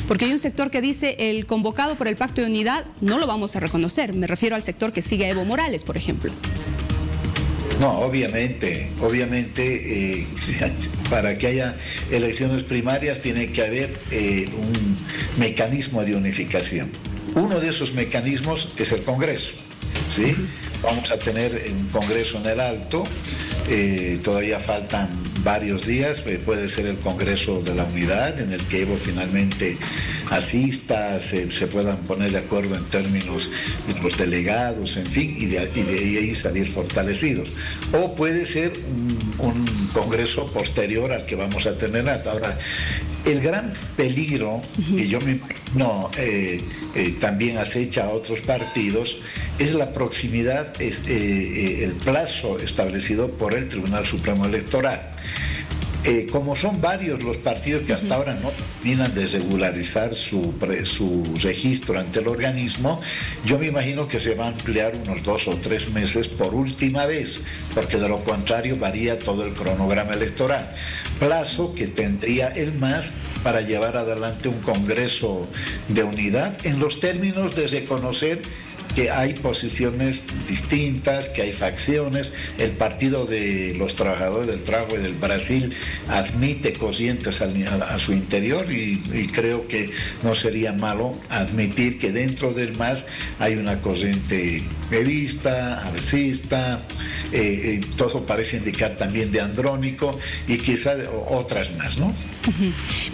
Porque hay un sector que dice el convocado por el Pacto de Unidad no lo vamos a reconocer. Me refiero al sector que sigue Evo Morales, por ejemplo. No, obviamente, obviamente eh, para que haya elecciones primarias tiene que haber eh, un mecanismo de unificación. Uno de esos mecanismos es el Congreso, ¿sí? Vamos a tener un congreso en el Alto, eh, todavía faltan varios días, eh, puede ser el Congreso de la Unidad, en el que Evo finalmente asista, se, puedan poner de acuerdo en términos de los delegados, en fin, y de, ahí salir fortalecidos. O puede ser un, Congreso posterior al que vamos a tener. Ahora, el gran peligro, que yo me no, eh, también acecha a otros partidos, es la proximidad, es, el plazo establecido por Tribunal Supremo Electoral. Eh, como son varios los partidos que hasta ahora no terminan de regularizar su, su registro ante el organismo, yo me imagino que se va a ampliar unos dos o tres meses por última vez, porque de lo contrario varía todo el cronograma electoral. Plazo que tendría el MAS para llevar adelante un Congreso de unidad en los términos de reconocer que hay posiciones distintas, que hay facciones. El Partido de los Trabajadores del Trabajo y del Brasil admite corrientes a, su interior y, creo que no sería malo admitir que dentro del MAS hay una corriente medista, arcista, eh, eh, todo parece indicar también de andrónico y quizás otras más, ¿no?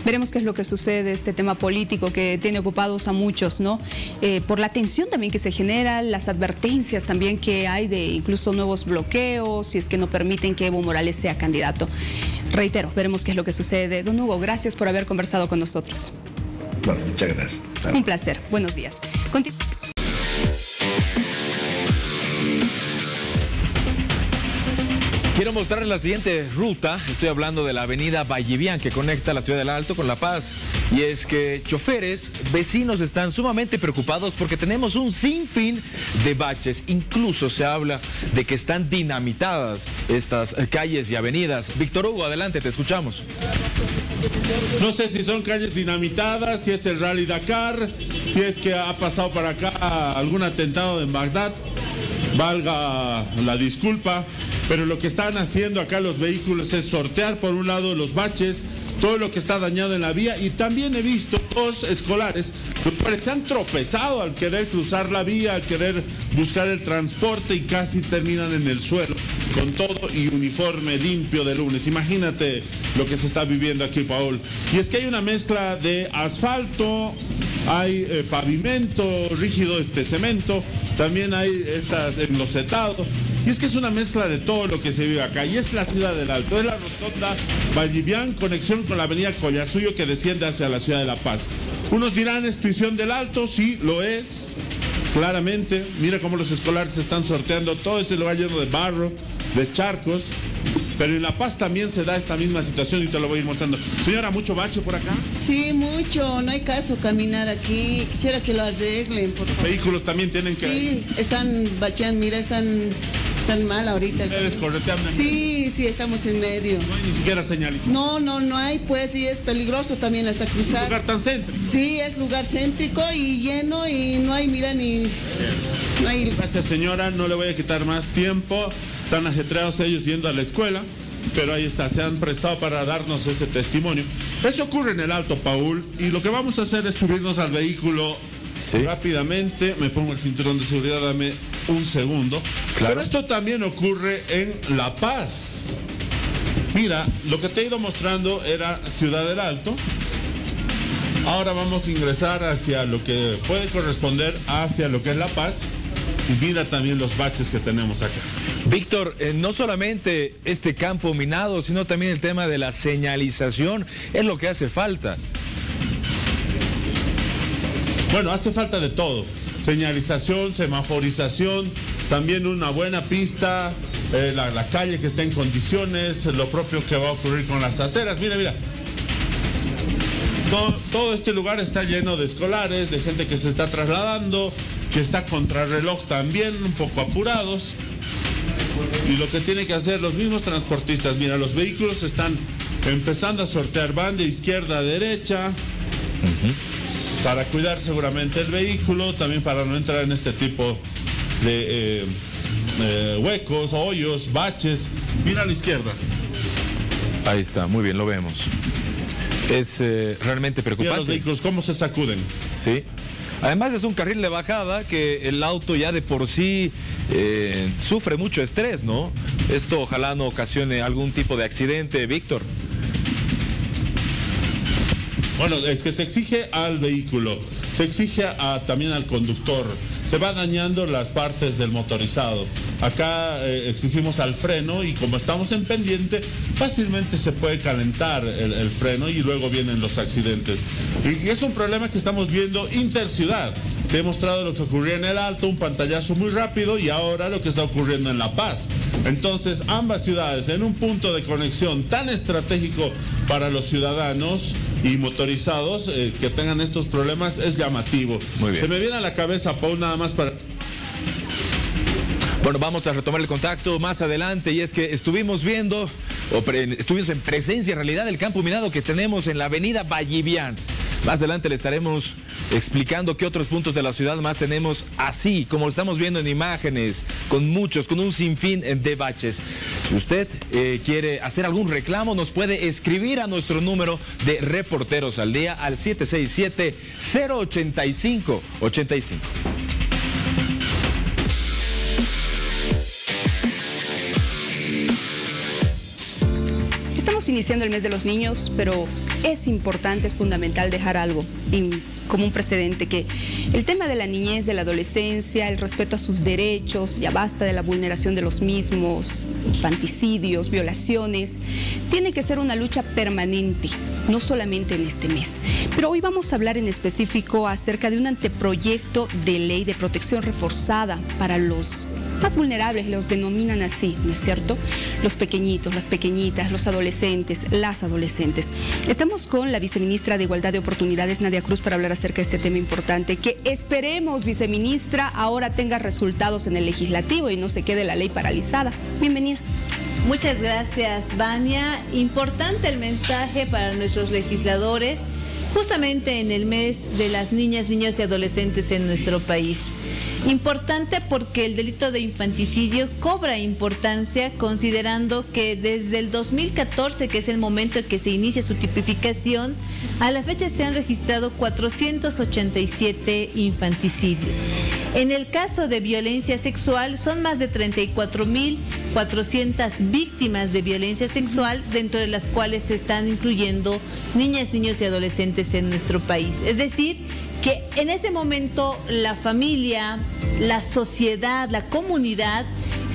Veremos qué es lo que sucede, este tema político que tiene ocupados a muchos, ¿no? Eh, por la tensión también que se genera las advertencias también que hay de incluso nuevos bloqueos, si es que no permiten que Evo Morales sea candidato. Reitero, veremos qué es lo que sucede. Don Hugo, gracias por haber conversado con nosotros. Bueno, muchas gracias. Un placer. Buenos días. Continuamos. Quiero mostrarles la siguiente ruta. Estoy hablando de la avenida Vallivian que conecta la ciudad del Alto con La Paz. Y es que choferes, vecinos están sumamente preocupados porque tenemos un sinfín de baches. Incluso se habla de que están dinamitadas estas calles y avenidas. Víctor Hugo, adelante, te escuchamos. No sé si son calles dinamitadas, si es el Rally Dakar, si es que ha pasado para acá algún atentado en Bagdad. Valga la disculpa, pero lo que están haciendo acá los vehículos es sortear por un lado los baches, todo lo que está dañado en la vía y también he visto dos escolares que se han tropezado al querer cruzar la vía, al querer buscar el transporte y casi terminan en el suelo con todo y uniforme limpio de lunes. Imagínate lo que se está viviendo aquí, Paul. Y es que hay una mezcla de asfalto, hay eh, pavimento rígido, este cemento, también hay estas enlosetados. Y es que es una mezcla de todo lo que se vive acá. Y es la ciudad del Alto, es la rotonda Vallivian, conexión con la avenida Collasuyo que desciende hacia la ciudad de La Paz. Unos dirán, ¿es tuición del Alto? Sí, lo es. Claramente, mira cómo los escolares están sorteando todo ese lugar lleno de barro, de charcos. Pero en La Paz también se da esta misma situación y te lo voy a ir mostrando. Señora, ¿mucho bache por acá? Sí, mucho. No hay caso caminar aquí. Quisiera que lo arreglen, por favor. ¿Vehículos también tienen que...? Sí, están bacheando. Mira, están tan mal ahorita. ¿Ustedes correteando Sí, sí, estamos en medio. No hay ni siquiera señal. No, no, no hay, pues, sí, es peligroso también hasta cruzar. ¿Un lugar tan céntrico? Sí, es lugar céntrico y lleno y no hay, mira, ni... No hay... Gracias, señora, no le voy a quitar más tiempo. Están ajetreados ellos yendo a la escuela. Pero ahí está, se han prestado para darnos ese testimonio. Eso ocurre en el Alto Paul y lo que vamos a hacer es subirnos al vehículo rápidamente. Me pongo el cinturón de seguridad, dame un segundo. Claro. Pero esto también ocurre en La Paz. Mira, lo que te he ido mostrando era Ciudad del Alto. Ahora vamos a ingresar hacia lo que puede corresponder hacia lo que es La Paz. Y mira también los baches que tenemos acá. Víctor, eh, no solamente este campo minado, sino también el tema de la señalización es lo que hace falta. Bueno, hace falta de todo. Señalización, semaforización, también una buena pista, eh, la, calle que esté en condiciones, lo propio que va a ocurrir con las aceras. Mira, mira. todo este lugar está lleno de escolares, de gente que se está trasladando, que está contrarreloj también, un poco apurados. Y lo que tienen que hacer los mismos transportistas, mira, los vehículos están empezando a sortear, van de izquierda a derecha, para cuidar seguramente el vehículo, también para no entrar en este tipo de eh, eh, huecos, hoyos, baches. Mira a la izquierda. Ahí está, muy bien, lo vemos. Es eh, realmente preocupante. Mira los vehículos, cómo se sacuden. Sí. Además es un carril de bajada que el auto ya de por sí sufre mucho estrés, ¿no? Esto ojalá no ocasione algún tipo de accidente, Víctor. Bueno, es que se exige al vehículo, se exige también al conductor. Se va dañando las partes del motorizado. Acá eh, exigimos al freno y como estamos en pendiente, fácilmente se puede calentar el, freno y luego vienen los accidentes. Y, es un problema que estamos viendo interciudad. Te he mostrado lo que ocurría en el Alto, un pantallazo muy rápido y ahora lo que está ocurriendo en La Paz. Entonces, ambas ciudades en un punto de conexión tan estratégico para los ciudadanos, y motorizados eh, que tengan estos problemas es llamativo. Muy bien. Se me viene a la cabeza, Paul, nada más para... Bueno, vamos a retomar el contacto más adelante y es que estuvimos viendo, o pre- estuvimos en presencia en realidad del campo minado que tenemos en la avenida Vallivian. Más adelante le estaremos explicando qué otros puntos de la ciudad más tenemos así, como lo estamos viendo en imágenes, con muchos, con un sinfín de baches. Si usted eh, quiere hacer algún reclamo, nos puede escribir a nuestro número de reporteros al día al 767-085-85. Iniciando el mes de los niños, pero es importante, es fundamental dejar algo como un precedente, que el tema de la niñez, de la adolescencia, el respeto a sus derechos, ya basta de la vulneración de los mismos, infanticidios, violaciones, tiene que ser una lucha permanente, no solamente en este mes. Pero hoy vamos a hablar en específico acerca de un anteproyecto de ley de protección reforzada para los más vulnerables, los denominan así, ¿no es cierto? Los pequeñitos, las pequeñitas, los adolescentes, las adolescentes. Estamos con la viceministra de Igualdad de Oportunidades, Nadia Cruz, para hablar acerca de este tema importante, que esperemos, viceministra, ahora tenga resultados en el legislativo y no se quede la ley paralizada. Bienvenida. Muchas gracias, Vania. Importante el mensaje para nuestros legisladores, justamente en el mes de las niñas, niños y adolescentes en nuestro país. Importante porque el delito de infanticidio cobra importancia considerando que desde el 2014, que es el momento en que se inicia su tipificación, a la fecha se han registrado 487 infanticidios. En el caso de violencia sexual son más de 34.400 víctimas de violencia sexual, dentro de las cuales se están incluyendo niñas, niños y adolescentes en nuestro país. Es decir, que en ese momento la familia, la sociedad, la comunidad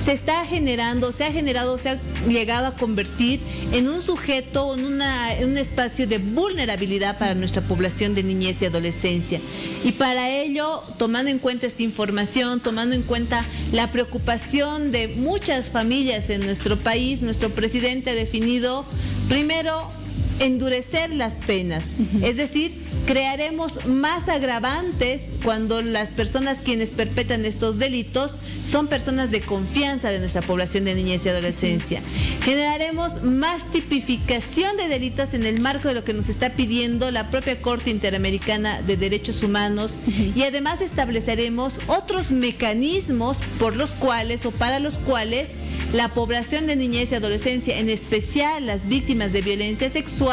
se está generando, se ha generado, se ha llegado a convertir en un sujeto, en, en un espacio de vulnerabilidad para nuestra población de niñez y adolescencia. Y para ello, tomando en cuenta esta información, tomando en cuenta la preocupación de muchas familias en nuestro país, nuestro presidente ha definido, primero, endurecer las penas. Es decir, crearemos más agravantes cuando las personas quienes perpetran estos delitos son personas de confianza de nuestra población de niñez y adolescencia. Generaremos más tipificación de delitos en el marco de lo que nos está pidiendo la propia Corte Interamericana de Derechos Humanos y además estableceremos otros mecanismos por los cuales o para los cuales la población de niñez y adolescencia, en especial las víctimas de violencia sexual,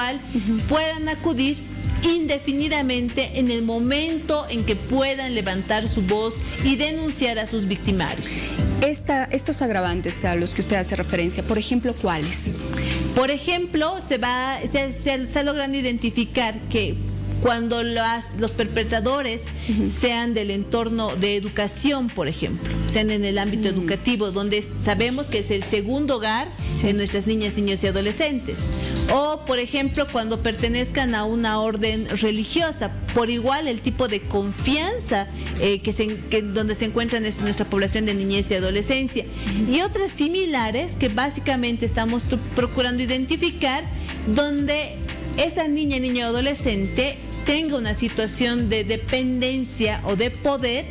puedan acudir indefinidamente en el momento en que puedan levantar su voz y denunciar a sus victimarios. Esta- estos agravantes a los que usted hace referencia, por ejemplo, ¿cuáles? Por ejemplo, se va, se, se- identificar que cuando las- los perpetradores sean del entorno de educación, por ejemplo, sean en el ámbito educativo, donde sabemos que es el segundo hogar de nuestras niñas, niños y adolescentes. O, por ejemplo, cuando pertenezcan a una orden religiosa, por igual el tipo de confianza eh, que se, que donde se encuentra en nuestra población de niñez y adolescencia. Y otras similares que básicamente estamos procurando identificar donde esa niña, niño o adolescente tenga una situación de dependencia o de poder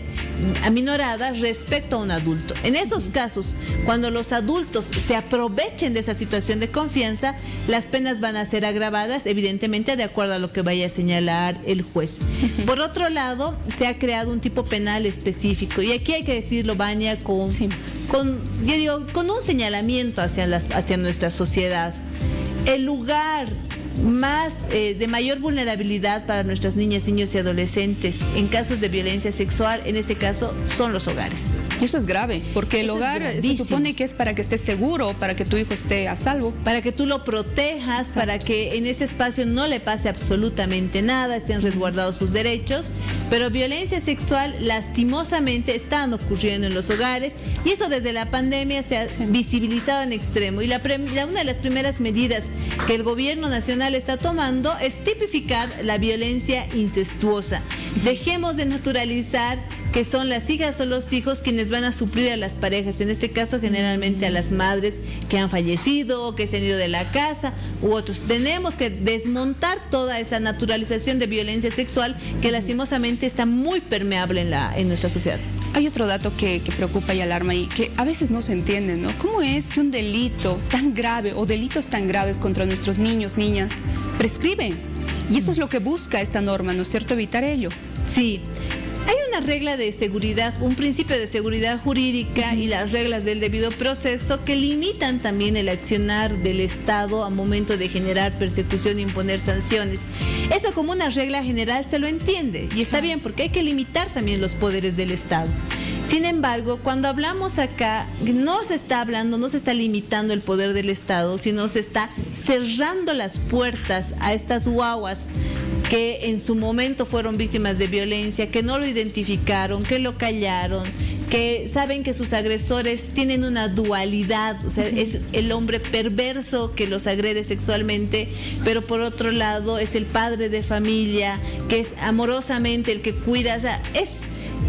aminorada respecto a un adulto. En esos casos, cuando los adultos se aprovechen de esa situación de confianza, las penas van a ser agravadas, evidentemente de acuerdo a lo que vaya a señalar el juez. Por otro lado, se ha creado un tipo penal específico y aquí hay que decirlo, Baña, con, con, yo digo, con un señalamiento hacia, las, hacia nuestra sociedad. El lugar más eh, de mayor vulnerabilidad para nuestras niñas, niños y adolescentes en casos de violencia sexual, en este caso, son los hogares. Eso es grave, porque el Eso es hogar se supone que es para que estés seguro, para que tu hijo esté a salvo. Para que tú lo protejas, para que en ese espacio no le pase absolutamente nada, estén resguardados sus derechos. Pero violencia sexual lastimosamente están ocurriendo en los hogares y eso desde la pandemia se ha visibilizado en extremo. Y la, la- una de las primeras medidas que el gobierno nacional está tomando es tipificar la violencia incestuosa. Dejemos de naturalizar que son las hijas o los hijos quienes van a suplir a las parejas, en este caso generalmente a las madres que han fallecido o que se han ido de la casa u otros. Tenemos que desmontar toda esa naturalización de violencia sexual que lastimosamente está muy permeable en, la, en nuestra sociedad. Hay otro dato que, preocupa y alarma y que a veces no se entiende, ¿no? ¿Cómo es que un delito tan grave o delitos tan graves contra nuestros niños, niñas, prescriben? Y eso es lo que busca esta norma, ¿no es cierto? Evitar ello. Sí. Hay una regla de seguridad, un principio de seguridad jurídica y las reglas del debido proceso que limitan también el accionar del Estado a momento de generar persecución e imponer sanciones. Eso como una regla general se lo entiende y está bien porque hay que limitar también los poderes del Estado. Sin embargo, cuando hablamos acá, no se está hablando, no se está limitando el poder del Estado, sino se está cerrando las puertas a estas guaguas que en su momento fueron víctimas de violencia, que no lo identificaron, que lo callaron, que saben que sus agresores tienen una dualidad, o sea, es el hombre perverso que los agrede sexualmente, pero por otro lado es el padre de familia, que es amorosamente el que cuida, o sea, es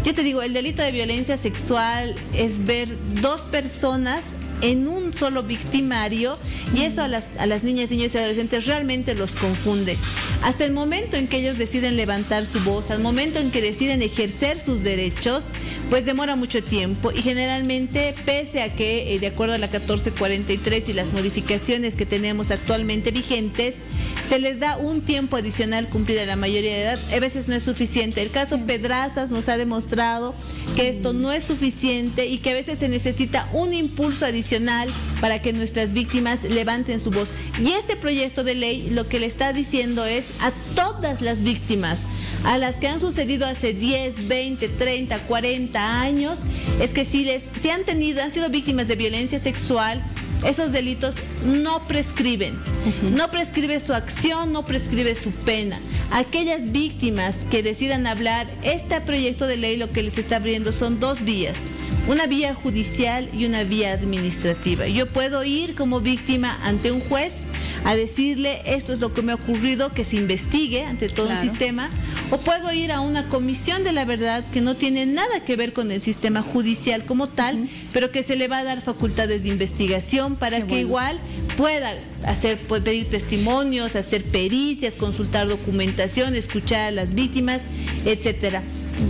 yo te digo, el delito de violencia sexual es ver dos personas en un solo victimario y eso a las, a las niñas, niños y adolescentes realmente los confunde. Hasta el momento en que ellos deciden levantar su voz, al momento en que deciden ejercer sus derechos, pues demora mucho tiempo y generalmente pese a que eh, de acuerdo a la 1443 y las modificaciones que tenemos actualmente vigentes, se les da un tiempo adicional cumplida la mayoría de edad, a veces no es suficiente. El caso Pedrazas nos ha demostrado que esto no es suficiente y que a veces se necesita un impulso adicional para que nuestras víctimas levanten su voz. Y este proyecto de ley lo que le está diciendo es a todas las víctimas, a las que han sucedido hace 10, 20, 30, 40 años, es que si les si han tenido han sido víctimas de violencia sexual, esos delitos no prescriben. No prescribe su acción, no prescribe su pena. Aquellas víctimas que decidan hablar, este proyecto de ley lo que les está abriendo son dos vías. Una vía judicial y una vía administrativa. Yo puedo ir como víctima ante un juez a decirle esto es lo que me ha ocurrido, que se investigue ante todo el sistema, o puedo ir a una comisión de la verdad que no tiene nada que ver con el sistema judicial como tal, pero que se le va a dar facultades de investigación para que igual pueda hacer, pedir testimonios, hacer pericias, consultar documentación, escuchar a las víctimas, etcétera.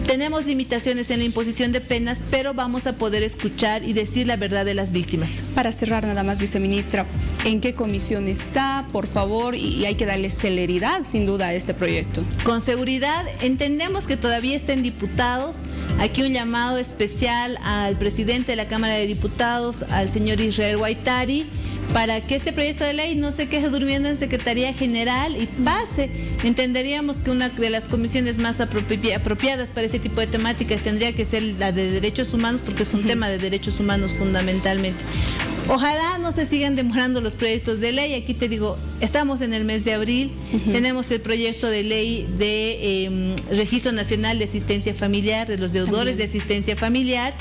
Tenemos limitaciones en la imposición de penas, pero vamos a poder escuchar y decir la verdad de las víctimas. Para cerrar nada más, viceministra, ¿en qué comisión está, por favor? Y hay que darle celeridad, sin duda, a este proyecto. Con seguridad, entendemos que todavía está en diputados. Aquí un llamado especial al presidente de la Cámara de Diputados, al señor Israel Guaitari para que este proyecto de ley no se quede durmiendo en Secretaría General y pase. Entenderíamos que una de las comisiones más apropiadas para este tipo de temáticas tendría que ser la de derechos humanos porque es un tema de derechos humanos fundamentalmente. Ojalá no se sigan demorando los proyectos de ley. Aquí te digo, estamos en el mes de abril, tenemos el proyecto de ley de em, Registro Nacional de Asistencia Familiar, de los deudores de asistencia familiar.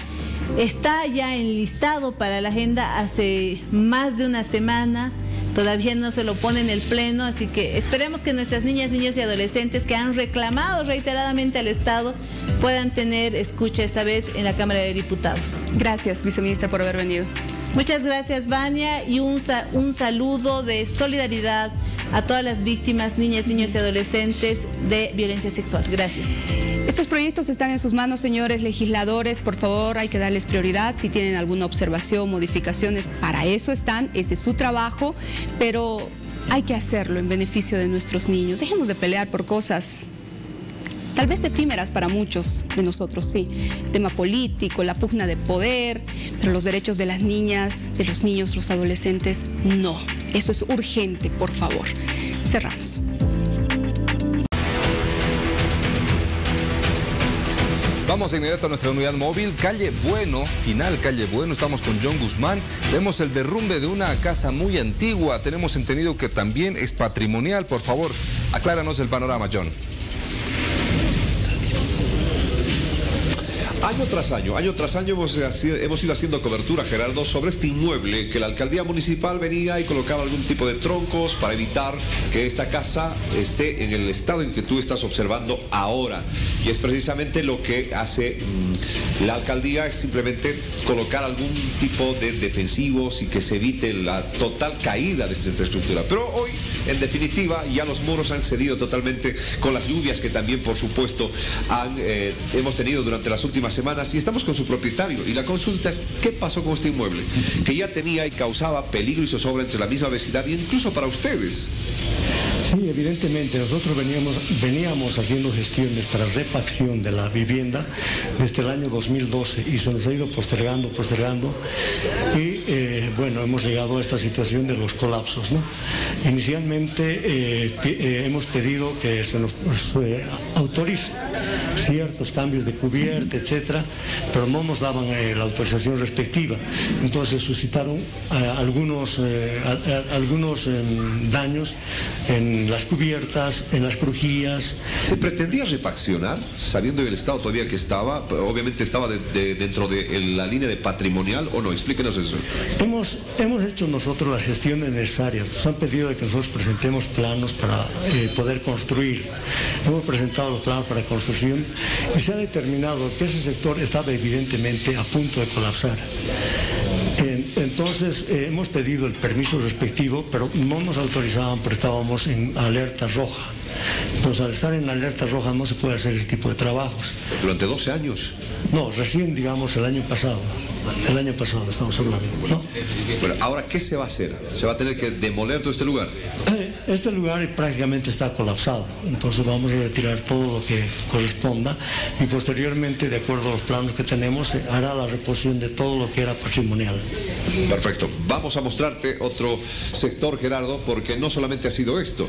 Está ya enlistado para la agenda hace más de una semana. Todavía no se lo pone en el pleno, así que esperemos que nuestras niñas, niños y adolescentes que han reclamado reiteradamente al Estado puedan tener escucha esta vez en la Cámara de Diputados. Gracias, viceministra, por haber venido. Muchas gracias, Vania, y un, un saludo de solidaridad a todas las víctimas, niñas, niños y adolescentes de violencia sexual. Gracias. Estos proyectos están en sus manos, señores legisladores. Por favor, hay que darles prioridad. Si tienen alguna observación, modificaciones, para eso están. Ese es su trabajo. Pero hay que hacerlo en beneficio de nuestros niños. Dejemos de pelear por cosas tal vez efímeras para muchos de nosotros, sí. El tema político, la pugna de poder, pero los derechos de las niñas, de los niños, los adolescentes, no. Eso es urgente, por favor. Cerramos. Vamos de inmediato a nuestra unidad móvil, calle Bueno, final calle Bueno, estamos con John Guzmán. Vemos el derrumbe de una casa muy antigua, tenemos entendido que también es patrimonial. Por favor, acláranos el panorama, John. Año tras año, año tras año hemos, ido haciendo cobertura, Gerardo, sobre este inmueble que la alcaldía municipal venía y colocaba algún tipo de troncos para evitar que esta casa esté en el estado en que tú estás observando ahora. Y es precisamente lo que hace mm, la alcaldía, es simplemente colocar algún tipo de defensivos y que se evite la total caída de esta infraestructura. Pero hoy, en definitiva, ya los muros han cedido totalmente con las lluvias que también, por supuesto, eh, hemos tenido durante las últimas semanas y estamos con su propietario. Y la consulta es, ¿qué pasó con este inmueble? Que ya tenía y causaba peligro y zozobra entre la misma vecindad e incluso para ustedes. Sí, evidentemente, nosotros veníamos, veníamos haciendo gestiones para refacción de la vivienda desde el año 2012 y se nos ha ido postergando, postergando y eh, bueno, hemos llegado a esta situación de los colapsos. Inicialmente eh, eh, hemos pedido que se nos pues, autorice ciertos cambios de cubierta, etcétera, pero no nos daban la autorización respectiva. Entonces suscitaron algunos, algunos em, daños en en las cubiertas, en las crujías. ¿Se pretendía refaccionar, sabiendo el estado todavía que estaba? Obviamente estaba dentro de la línea de patrimonial o no, explíquenos eso. Hemos, hemos hecho nosotros las gestiones necesarias, nos han pedido de que nosotros presentemos planos para eh, poder construir. Hemos presentado los planos para construcción y se ha determinado que ese sector estaba evidentemente a punto de colapsar. Entonces eh, hemos pedido el permiso respectivo, pero no nos autorizaban, pero estábamos en alerta roja. Entonces al estar en alerta roja no se puede hacer ese tipo de trabajos. ¿Durante 12 años? No, recién digamos el año pasado. El año pasado estamos hablando. ¿no? Bueno, ahora, ¿qué se va a hacer? ¿Se va a tener que demoler todo este lugar? Eh, este lugar prácticamente está colapsado, entonces vamos a retirar todo lo que corresponda y posteriormente, de acuerdo a los planos que tenemos, se hará la reposición de todo lo que era patrimonial. Perfecto. Vamos a mostrarte otro sector, Gerardo, porque no solamente ha sido esto.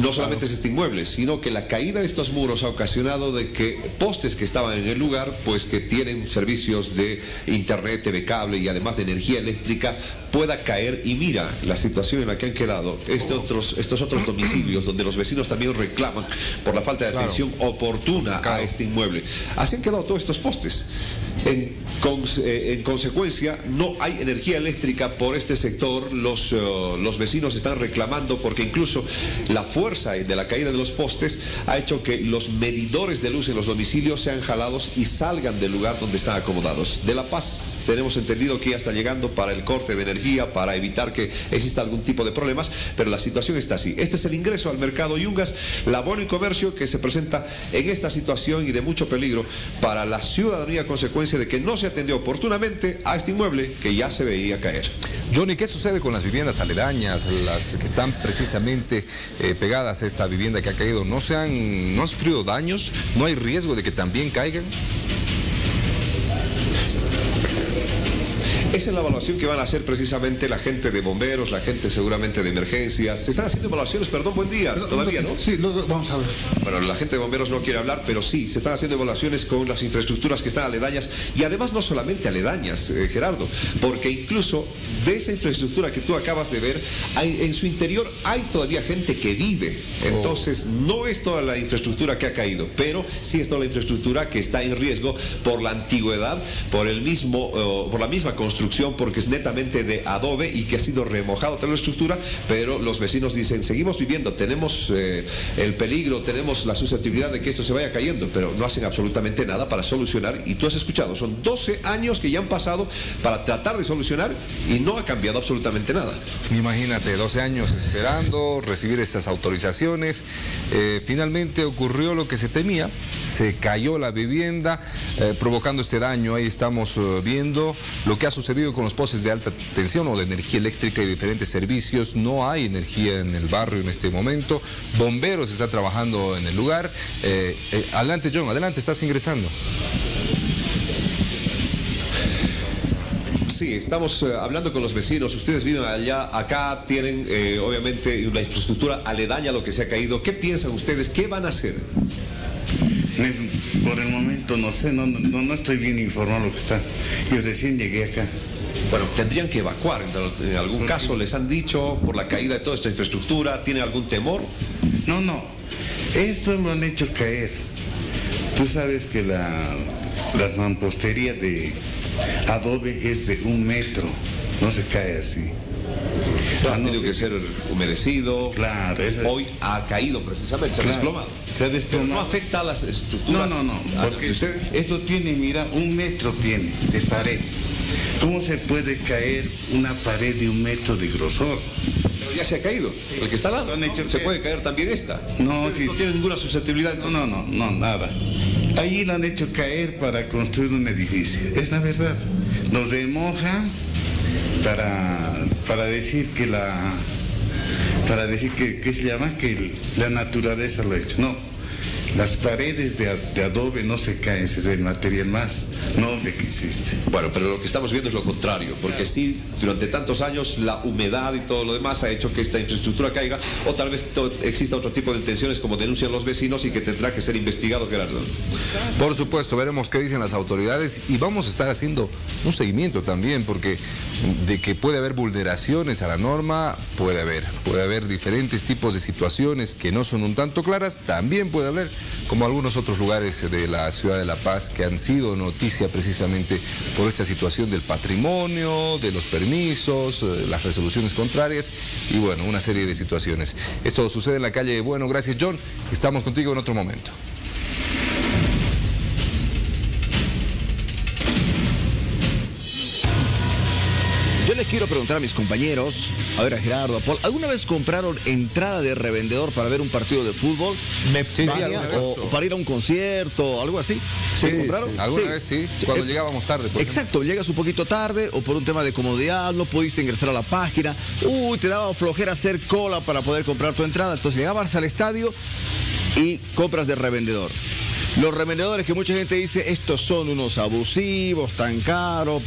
No solamente es este inmueble, sino que la caída de estos muros ha ocasionado de que postes que estaban en el lugar, pues que tienen servicios de internet, TV cable y además de energía eléctrica, pueda caer. Y mira la situación en la que han quedado estos otros, estos otros domicilios, donde los vecinos también reclaman por la falta de atención oportuna a este inmueble. Así han quedado todos estos postes. En, eh, consecuencia, no hay energía eléctrica por este sector. Los, eh, los vecinos están reclamando porque incluso la fuerza de la caída de los postes ha hecho que los medidores de luz en los domicilios sean jalados y salgan del lugar donde están acomodados. De La Paz tenemos entendido que ya está llegando para el corte de energía, para evitar que exista algún tipo de problemas, pero la situación está así. Este es el ingreso al mercado Yungas, la bono y comercio que se presenta en esta situación y de mucho peligro para la ciudadanía a consecuencia de que no se atendió oportunamente a este inmueble que ya se veía caer. Johnny, ¿qué sucede con las viviendas aledañas, las que están precisamente eh, pegadas a esta vivienda que ha caído? ¿No, se han, ¿No han sufrido daños? ¿No hay riesgo de que también caigan? Esa es la evaluación que van a hacer precisamente la gente de bomberos, la gente seguramente de emergencias. Se están haciendo evaluaciones, perdón, buen día, todavía, ¿no? Sí, vamos a ver. Bueno, la gente de bomberos no quiere hablar, pero sí, se están haciendo evaluaciones con las infraestructuras que están aledañas y además no solamente aledañas, eh, Gerardo, porque incluso de esa infraestructura que tú acabas de ver, hay, en su interior hay todavía gente que vive. Entonces, no es toda la infraestructura que ha caído, pero sí es toda la infraestructura que está en riesgo por la antigüedad, por el mismo, eh, por la misma construcción porque es netamente de adobe y que ha sido remojado toda la estructura, pero los vecinos dicen, seguimos viviendo, tenemos eh, el peligro, tenemos la susceptibilidad de que esto se vaya cayendo, pero no hacen absolutamente nada para solucionar. Y tú has escuchado, son 12 años que ya han pasado para tratar de solucionar y no ha cambiado absolutamente nada. Imagínate, 12 años esperando recibir estas autorizaciones. Eh, finalmente ocurrió lo que se temía, se cayó la vivienda, eh, provocando este daño. Ahí estamos viendo lo que ha sucedido con los postes de alta tensión o de energía eléctrica y diferentes servicios. No hay energía en el barrio en este momento. Bomberos están trabajando en el lugar. Eh, eh, adelante, John, adelante, estás ingresando. Sí, estamos eh, hablando con los vecinos. Ustedes viven allá, acá tienen obviamente una infraestructura aledaña a lo que se ha caído. ¿Qué piensan ustedes? ¿Qué van a hacer? Por el momento no sé, no, no, no estoy bien informado lo que está. Yo recién llegué acá. Bueno, tendrían que evacuar. En algún caso les han dicho por la caída de toda esta infraestructura, ¿tiene algún temor? No, no. Eso lo han hecho caer. Tú sabes que la, las mamposterías de adobe es de un metro, no se cae así. Ha tenido que ser humedecido. Claro, hoy ha caído precisamente, se ha Claro, desplomado. Se ha desplomado. Pero no afecta a las No, estructuras. no, no, Ah, porque ustedes- esto tiene, mira, un metro tiene de pared. ¿Cómo se puede caer una pared de un metro de grosor? Pero ya se ha caído. El que está al lado. Se puede caer también esta. No, Ustedes no tiene ninguna susceptibilidad. No, no, no, no, nada. Allí lo han hecho caer para construir un edificio. Es la verdad. Nos remojan para, para decir que la para decir que, ¿qué se llama? Que la naturaleza lo ha hecho. No. Las paredes de, adobe no se caen, ese es el material más noble que existe. Bueno, pero lo que estamos viendo es lo contrario, porque sí, durante tantos años la humedad y todo lo demás ha hecho que esta infraestructura caiga, o tal vez exista otro tipo de intenciones como denuncian los vecinos y que tendrá que ser investigado, Gerardo. Por supuesto, veremos qué dicen las autoridades y vamos a estar haciendo un seguimiento también, porque de que puede haber vulneraciones a la norma, puede haber. Puede haber diferentes tipos de situaciones que no son un tanto claras, también puede haber, como algunos otros lugares de la ciudad de La Paz que han sido noticia precisamente por esta situación del patrimonio, de los permisos, eh, las resoluciones contrarias y bueno, una serie de situaciones. Esto sucede en la calle Bueno, gracias John. Estamos contigo en otro momento. Les quiero preguntar a mis compañeros, a ver a Gerardo, a Paul, ¿alguna vez compraron entrada de revendedor para ver un partido de fútbol? sí, sí, o, o para ir a un concierto, algo así? Sí, ¿Lo compraron? sí. Alguna vez sí, cuando Eh, llegábamos tarde. por Exacto, llegas un poquito tarde o por un tema de comodidad, no pudiste ingresar a la página, uy, te daba flojera hacer cola para poder comprar tu entrada, entonces llegabas al estadio y compras de revendedor. Los revendedores que mucha gente dice, estos son unos abusivos, tan caros,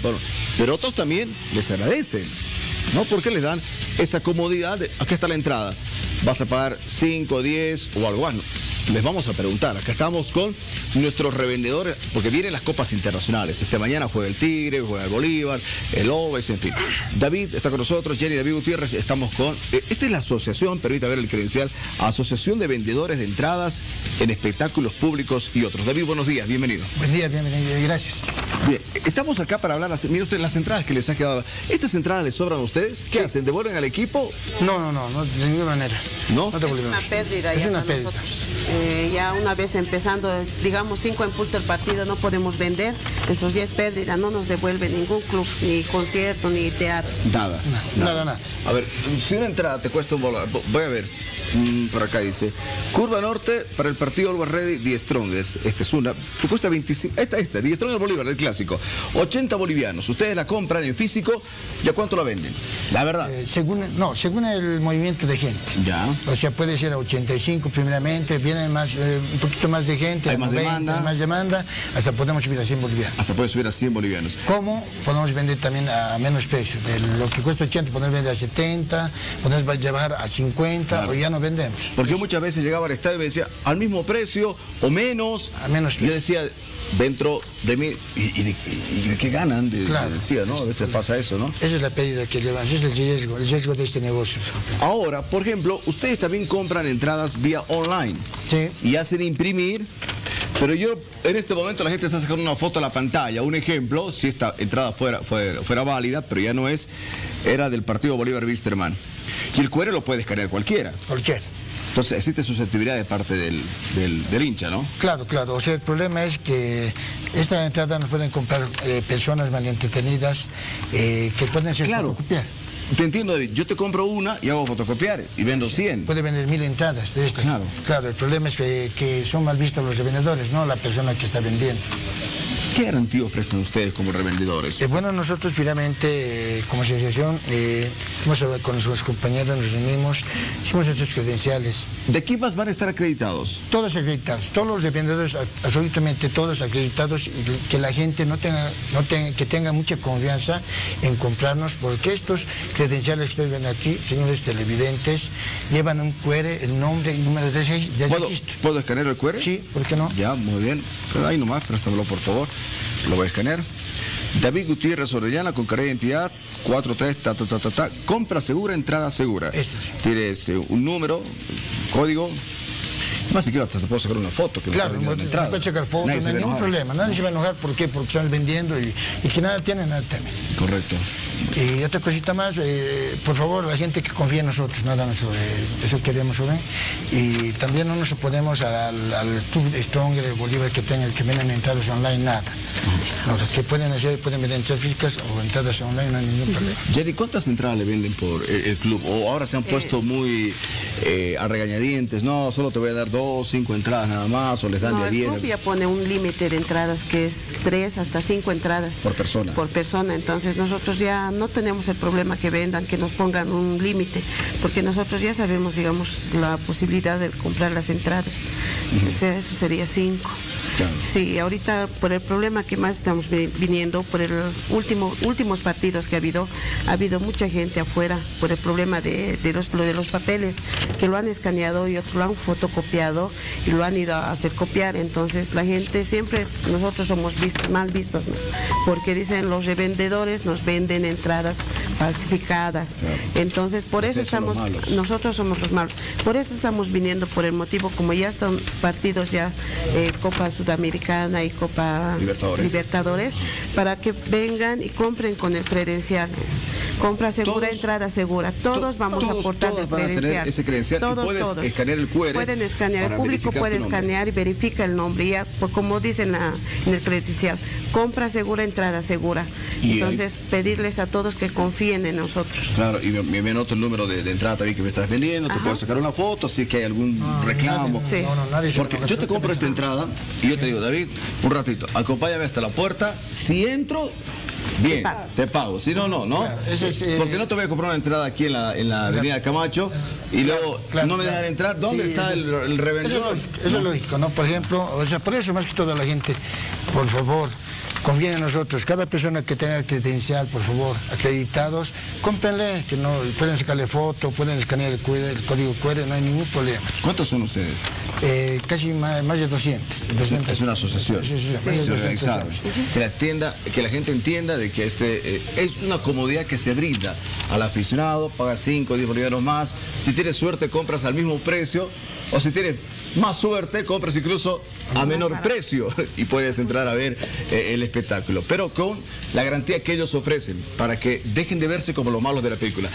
pero, otros también les agradecen, ¿no? Porque les dan esa comodidad de, aquí está la entrada, vas a pagar 5, 10 o algo más. ¿No? Les vamos a preguntar, acá estamos con nuestros revendedores, porque vienen las copas internacionales. Este mañana juega el Tigre, juega el Bolívar, el Oves, en fin. David está con nosotros, Jenny David Gutiérrez, estamos con... eh, Esta es la asociación, permita ver el credencial, Asociación de Vendedores de Entradas en Espectáculos Públicos y otros. David, buenos días, bienvenido. Buen día, bienvenido, gracias. Bien, estamos acá para hablar, mire usted las entradas que les ha quedado. ¿Estas entradas les sobran a ustedes? ¿Qué hacen? ¿Devuelven al equipo? No, no, no, no, de ninguna manera. ¿No? te Es volvemos. una pérdida Es ya una pérdida. nosotros. Eh, ya una vez empezando, digamos, cinco en punto el partido no podemos vender, entonces ya es pérdida, no nos devuelve ningún club, ni concierto, ni teatro. Nada. Nada, nada. A ver, si una entrada te cuesta un dólar, vo- voy a ver. Mm, por acá dice, Curva Norte para el partido Always Ready, 10 Strongers. Esta es una, te cuesta 25, esta, esta, 10 Strongers Bolívar del clásico. 80 bolivianos. Ustedes la compran en físico, ¿y a cuánto la venden? La verdad. Eh, según, no, según el movimiento de gente. Ya. O sea, puede ser a 85 primeramente, viene más, eh, un poquito más de gente, Hay más 90, demanda. más demanda, hasta podemos subir a 100 bolivianos. Hasta puede subir a 100 bolivianos. ¿Cómo? Podemos vender también a menos precio. De lo que cuesta 80, podemos vender a 70, podemos llevar a 50 o ya no vendemos. Porque muchas veces llegaba al estadio y me decía, al mismo precio o menos. A menos Yo decía, dentro de mí, ¿y, y de, y de qué ganan? De, Claro. decía, ¿no? A veces pasa eso, ¿no? Esa es la pérdida que llevan, ese es el riesgo, el riesgo de este negocio. Ahora, por ejemplo, ustedes también compran entradas vía online. Sí. Y hacen imprimir. Pero yo, en este momento la gente está sacando una foto a la pantalla. Un ejemplo, si esta entrada fuera, fuera, fuera válida, pero ya no es, era del partido Bolívar Wisterman. Y el cuero lo puede escanear cualquiera. Cualquiera. Entonces existe susceptibilidad de parte del, del, del hincha, ¿no? Claro, claro. O sea, el problema es que esta entrada nos pueden comprar eh, personas malentretenidas eh, que pueden ser Claro. fotocopiar. Te entiendo, David. Yo te compro una y hago fotocopiar y vendo 100. Puede vender mil entradas de estas. Claro. Claro, el problema es que, que son mal vistos los revendedores, no la persona que está vendiendo. ¿Qué garantía ofrecen ustedes como revendedores? Eh, bueno, nosotros primeramente, eh, como asociación, eh, hemos hablado con nuestros compañeros, nos reunimos, hicimos esos credenciales. ¿De qué más van a estar acreditados? Todos acreditados, todos los revendedores, absolutamente todos acreditados y que la gente no tenga, no tenga, que tenga mucha confianza en comprarnos, porque estos credenciales que ustedes ven aquí, señores televidentes, llevan un QR, el nombre y número de, de ¿Puedo, registro. ¿Puedo escanear el QR? Sí, ¿por qué no? Ya, muy bien. Ahí nomás, préstamelo por favor. Lo voy a escanear. David Gutiérrez Orellana con cara de identidad 43 ta ta ta ta ta. Compra segura, entrada segura. Tienes un número, código Más siquiera te puedo sacar una foto. Que Claro, está vendiendo se entradas. puede sacar fotos, Nadie no hay ningún problema. Nadie se va a enojar, ¿por qué? Porque están vendiendo y, y que nada tiene, nada teme. Correcto. Y otra cosita más, eh, por favor, la gente que confía en nosotros, nada más sobre eso queremos sobre. Y también no nos oponemos al, al Club de Stronger de Bolívar que tengan, que venden entradas online, nada. No, lo que pueden hacer, pueden vender entradas físicas o entradas online, no hay ningún problema. Jenny, ¿cuántas entradas le venden por el, el club? O ahora se han puesto muy eh, a regañadientes, no, solo te voy a dar dos, cinco entradas nada más, o les dan No, de a el diez club ya pone un límite de entradas que es tres hasta cinco entradas por persona. por persona. Entonces nosotros ya no tenemos el problema que vendan, que nos pongan un límite, porque nosotros ya sabemos, digamos, la posibilidad de comprar las entradas. O sea, eso sería cinco. Sí, ahorita por el problema que más estamos vi- viniendo, por el último, últimos partidos que ha habido, ha habido mucha gente afuera por el problema de, de los, lo de los papeles, que lo han escaneado y otros lo han fotocopiado y lo han ido a hacer copiar. Entonces la gente siempre, nosotros somos vis- mal vistos, ¿no? porque dicen los revendedores nos venden entradas falsificadas. Entonces por eso estamos, nosotros somos los malos. Por eso estamos viniendo por el motivo, como ya están partidos ya eh, Copa Sudamericana y Copa Libertadores. Libertadores, para que vengan y compren con el credencial. Compra segura, entrada segura. Todos vamos a aportar todos el van a tener credencial. ese credencial y todos, puedes todos. escanear el QR Pueden escanear, el público puede escanear y verifica el nombre. Y ya, pues, como dicen la- en el credencial, compra segura, entrada segura. Y Entonces, pedirles a todos que confíen en nosotros. Claro, y me, me, me anoto el número de, de entrada también que me estás vendiendo, te puedo sacar una foto si es que hay algún reclamo. nadie- no, no, nadie se Porque yo te compro esta entrada y yo te digo, David, un ratito, acompáñame hasta la puerta, si entro, bien, te pago, si no, no, ¿no? eso Porque no te voy a comprar una entrada aquí en la, en la avenida Camacho y luego no me dejan entrar, ¿dónde Sí, está eso el, el revendedor? Eso es, lógico, eso es lógico, ¿no? Por ejemplo, o sea, por eso más que toda la gente, por favor, conviene a nosotros, cada persona que tenga credencial, por favor, acreditados, cómprenle, que no pueden sacarle foto, pueden escanear el, QR, el código QR, no hay ningún problema. ¿Cuántos son ustedes? Eh, casi más, más de 200. 200. Es una asociación. Sí, sí, sí, más de Sí, 200 organizada. personas. Que la, que la gente entienda de que este eh, es una comodidad que se brinda al aficionado, paga 5 o 10 bolivianos más. Si tienes suerte, compras al mismo precio. O si tienes más suerte, compras incluso a menor precio y puedes entrar a ver eh, el espectáculo. Pero con la garantía que ellos ofrecen para que dejen de verse como los malos de la película.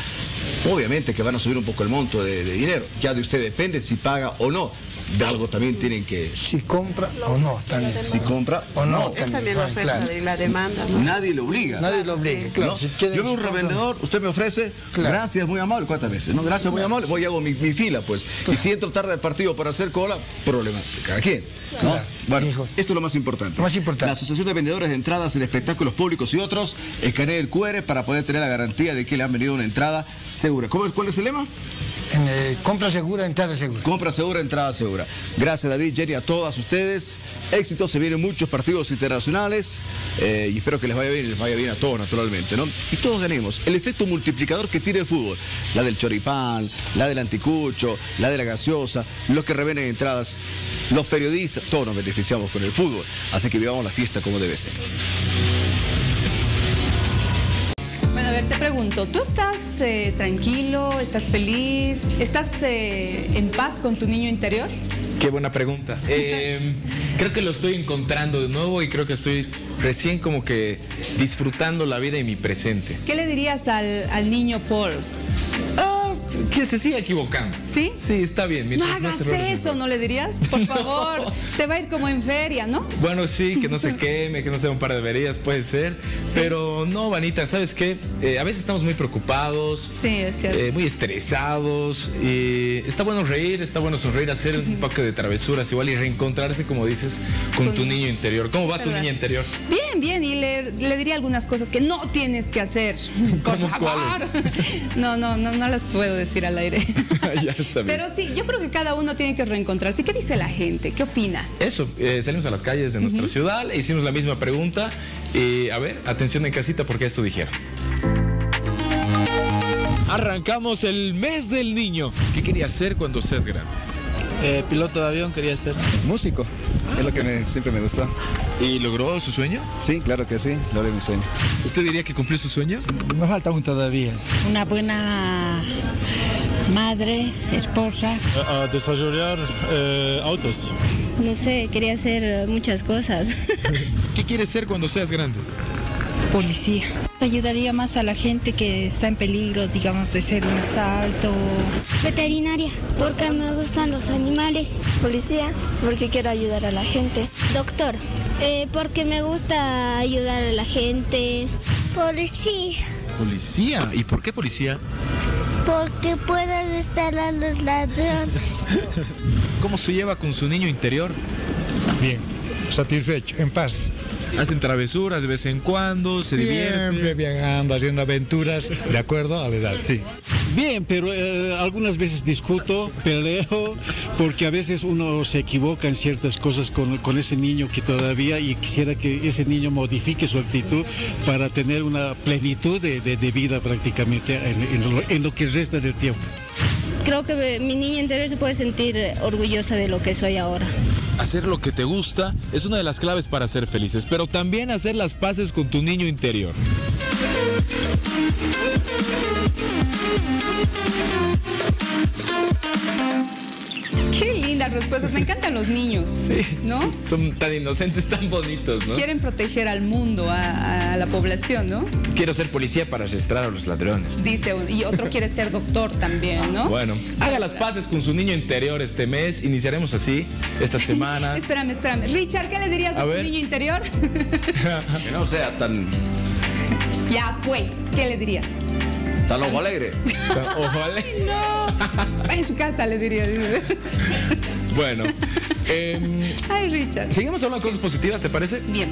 Obviamente que van a subir un poco el monto de, de dinero. Ya de usted depende si paga o no. De algo también tienen que... Si compra o no, también. Si compra o no, Es también la oferta claro. y la demanda. ¿no? Nadie le obliga. Nadie lo obliga, claro. ¿no? Si quieren Yo veo un revendedor, usted me ofrece, gracias, muy amable, ¿cuántas veces? No, gracias, muy amable, voy y hago mi, mi fila, pues. Y si entro tarde al partido para hacer cola, quien. ¿no? Claro. Bueno, esto es lo más importante. Más importante. La Asociación de Vendedores de Entradas en Espectáculos Públicos y otros, escanee el QR para poder tener la garantía de que le han venido una entrada segura. ¿Cómo es, ¿Cuál es el lema? En, eh, compra segura, entrada segura. Compra segura, entrada segura. Gracias David, Jenny, a todas ustedes. Éxitos, se vienen muchos partidos internacionales eh, y espero que les vaya bien les vaya bien a todos naturalmente, ¿no? Y todos ganemos. El efecto multiplicador que tiene el fútbol. La del choripán, la del anticucho, la de la gaseosa, los que revenden entradas, los periodistas, todos nos beneficiamos con el fútbol. Así que vivamos la fiesta como debe ser. Ver, te pregunto, ¿tú estás eh, tranquilo, estás feliz, estás eh, en paz con tu niño interior? Qué buena pregunta. Eh, creo que lo estoy encontrando de nuevo y creo que estoy recién como que disfrutando la vida y mi presente. ¿Qué le dirías al, al niño Paul? Ah, que se siga equivocando. ¿Sí? Sí, está bien. No hagas eso, ¿no le dirías? Por favor, te va a ir como en feria, ¿no? Bueno, sí, que no se queme, que no sea un par de averías, puede ser. Pero no, Vanita, ¿sabes qué? Eh, a veces estamos muy preocupados. Sí, es cierto. eh, muy estresados. Y está bueno reír, está bueno sonreír, hacer un poco de travesuras igual y reencontrarse, como dices, con Con- tu niño interior. ¿Cómo va tu ¿Verdad? niña interior? Bien, bien, y le, le diría algunas cosas que no tienes que hacer. Por ¿Cómo favor. No, no, no, no las puedo decir al aire. ya está bien. Pero sí, yo creo que cada uno tiene que reencontrarse. ¿Qué dice la gente? ¿Qué opina? Eso, eh, salimos a las calles de nuestra ciudad, e hicimos la misma pregunta. Y a ver, atención en casita porque esto dijeron. Arrancamos el mes del niño. ¿Qué querías ser cuando seas grande? Eh, piloto de avión quería ser. Músico, es lo que me- siempre me gustó. ¿Y logró su sueño? Sí, claro que sí, logré mi sueño. ¿Usted diría que cumplió su sueño? Me falta aún todavía. Una buena Madre, esposa. A, desarrollar eh, autos. No sé, quería hacer muchas cosas. ¿Qué quieres ser cuando seas grande? Policía. Ayudaría más a la gente que está en peligro, digamos, de ser un asalto. Veterinaria, porque me gustan los animales. Policía, porque quiero ayudar a la gente. Doctor, eh, porque me gusta ayudar a la gente. Policía, Policía. ¿Y por qué policía? porque puedo estar a los ladrones. ¿Cómo se lleva con su niño interior? Bien, satisfecho, en paz. Hacen travesuras de vez en cuando, se divierten. Siempre viajando, haciendo aventuras, de acuerdo a la edad, sí. Bien, pero eh, algunas veces discuto, peleo, porque a veces uno se equivoca en ciertas cosas con, con ese niño que todavía y quisiera que ese niño modifique su actitud para tener una plenitud de, de- de vida prácticamente en, en lo, en lo que resta del tiempo. Creo que mi niña interior se puede sentir orgullosa de lo que soy ahora. Hacer lo que te gusta es una de las claves para ser felices, pero también hacer las paces con tu niño interior. Qué lindas respuestas. Me encantan los niños. ¿No? Son tan inocentes, tan bonitos, ¿no? Quieren proteger al mundo, a, a la población, ¿no? Quiero ser policía para arrestar a los ladrones. Dice, un- y otro quiere ser doctor también, ¿no? Bueno, haga las paces con su niño interior este mes. Iniciaremos así esta semana. Espérame, espérame. Richard, ¿qué le dirías a, A tu niño interior? Que no sea tan, ya, pues, ¿qué le dirías? Tan ojo alegre. Ojalá. No. En su casa le diría. Bueno. em, Ay, Richard. Seguimos hablando de cosas positivas, ¿te parece? Bien.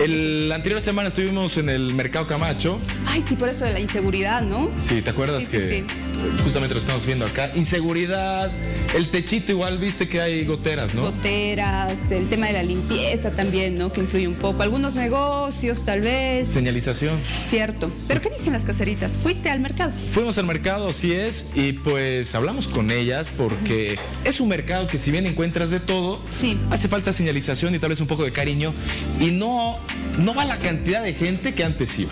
El, la anterior semana estuvimos en el Mercado Camacho. Ay, sí, por eso de la inseguridad, ¿no? Sí, ¿te acuerdas Sí, sí, que sí. Justamente lo estamos viendo acá? Inseguridad, el techito igual, viste que hay goteras, ¿no? Goteras, el tema de la limpieza también, ¿no? Que influye un poco. Algunos negocios, tal vez. Señalización. Cierto. ¿Pero qué dicen las caseritas? ¿Fuiste al mercado? Fuimos al mercado, así es, y pues hablamos con ellas porque es un mercado que si bien encuentras de todo, hace falta señalización y tal vez un poco de cariño y no, no va la cantidad de gente que antes iba,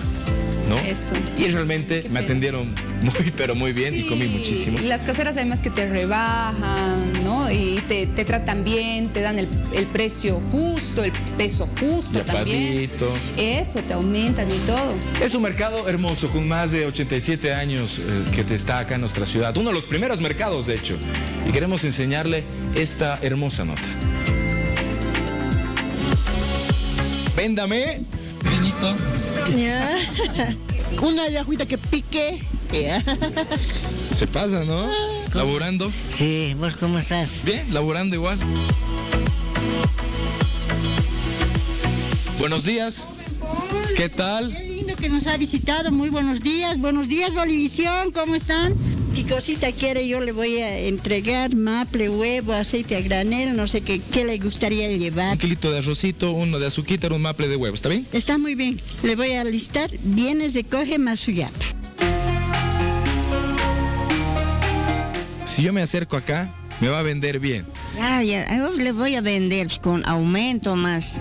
¿no? Eso. Y realmente me atendieron muy, pero muy bien y comí muchísimo. Y las caseras además que te rebajan, ¿no? Y te, te tratan bien, te dan el, el precio justo, el peso justo también. Eso, te aumentan y todo. Es un mercado hermoso con más de 87 años eh, que te está acá en nuestra ciudad. Uno de los primeros mercados, de hecho. Y queremos enseñarle esta hermosa nota. Véndame. Vinito. Una yajuita que pique. Ya. Se pasa, ¿no? Laborando. Sí, ¿vos cómo estás? Bien, laborando igual. Buenos días. ¿Qué tal? Qué lindo que nos ha visitado. Muy buenos días. Buenos días, Bolivisión. ¿Cómo están? ¿Qué cosita quiere? Yo le voy a entregar maple, huevo, aceite a granel, no sé qué, qué le gustaría llevar. Un kilito de arrocito, uno de azuquita, un maple de huevo, ¿está bien? Está muy bien. Le voy a listar bienes de coge más su Si yo me acerco acá, me va a vender bien. Ya, yo le voy a vender con aumento más.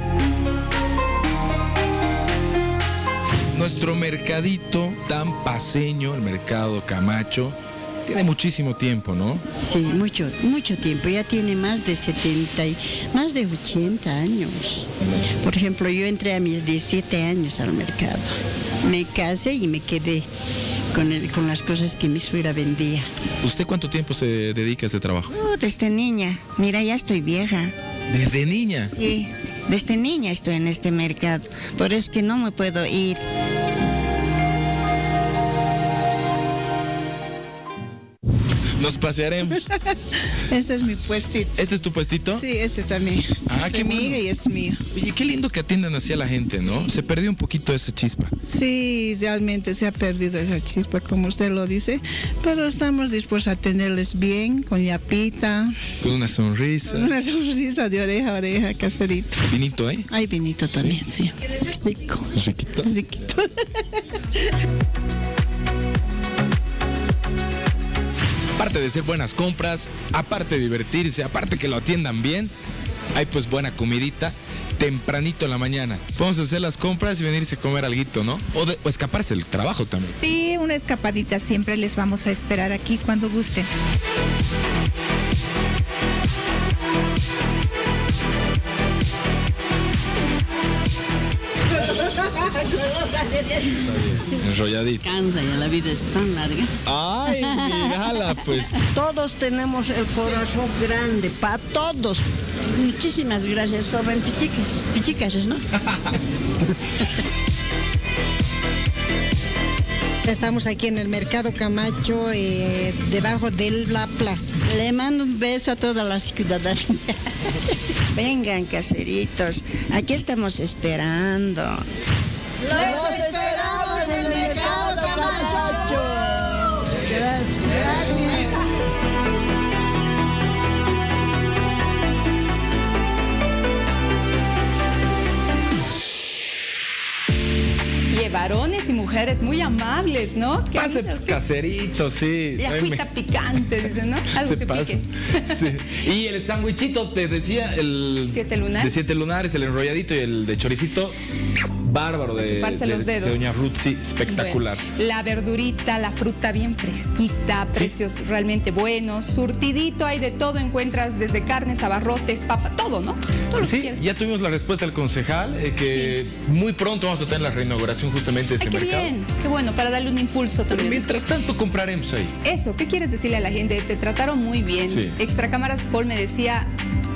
Nuestro mercadito tan paseño, el mercado Camacho, tiene muchísimo tiempo, ¿no? Sí, mucho, mucho tiempo. Ya tiene más de 70 y más de 80 años. Por ejemplo, yo entré a mis 17 años al mercado. Me casé y me quedé con, el- con las cosas que mi suegra vendía. ¿Usted cuánto tiempo se dedica a este trabajo? Oh, desde niña. Mira, ya estoy vieja. Desde niña. Sí, desde niña estoy en este mercado. Por eso es que no me puedo ir. Nos pasearemos. Este es mi puestito. ¿Este es tu puestito? Sí, este también. Ah, qué es mío bueno. y es mío. Oye, qué lindo que atiendan así a la gente, ¿no? Se perdió un poquito esa chispa. Sí, realmente se ha perdido esa chispa, como usted lo dice, pero estamos dispuestos a tenerles bien, con yapita, Con una sonrisa. una sonrisa de oreja a oreja, caserito. Vinito, ¿eh? Hay vinito también, sí. Rico. Riquito. Riquito. Aparte de ser buenas compras, aparte de divertirse, aparte que lo atiendan bien, hay pues buena comidita. tempranito en la mañana. Podemos hacer las compras y venirse a comer algo, ¿no? O, de- o escaparse del trabajo también. Sí, una escapadita siempre les vamos a esperar aquí cuando gusten. Enrolladito. Cansa ya, la vida es tan larga. Ay, mírala, pues. Todos tenemos el corazón grande, para todos. Muchísimas gracias, joven Pichicas. Pichicas, ¿no? Estamos aquí en el Mercado Camacho, eh, debajo de la plaza. Le mando un beso a toda la ciudadanía. Vengan, caseritos. Aquí estamos esperando. ¡Los esperamos en el Mercado Camacho! Gracias. Varones y mujeres muy amables, ¿no? Pase caserito, sí. La agüita me- picante, dicen, ¿no? Algo Se que pasa. pique. Sí. Y el sandwichito, te decía, el... Siete lunares. De siete lunares, el enrolladito y el de choricito, bárbaro de, chuparse de- los dedos. de Doña Ruth, sí, espectacular. Bueno, la verdurita, la fruta bien fresquita, precios realmente buenos, surtidito, hay de todo, encuentras desde carnes, abarrotes, papa, todo, ¿no? Todo lo que Sí, quieras. ya tuvimos la respuesta del concejal, eh, que muy pronto vamos a tener la reinauguración justamente de Ay, qué mercado. bien, qué bueno, para darle un impulso Pero también. mientras tanto compraremos ahí. Eso, ¿qué quieres decirle a la gente? Te trataron muy bien. Sí. Extracámaras Paul me decía,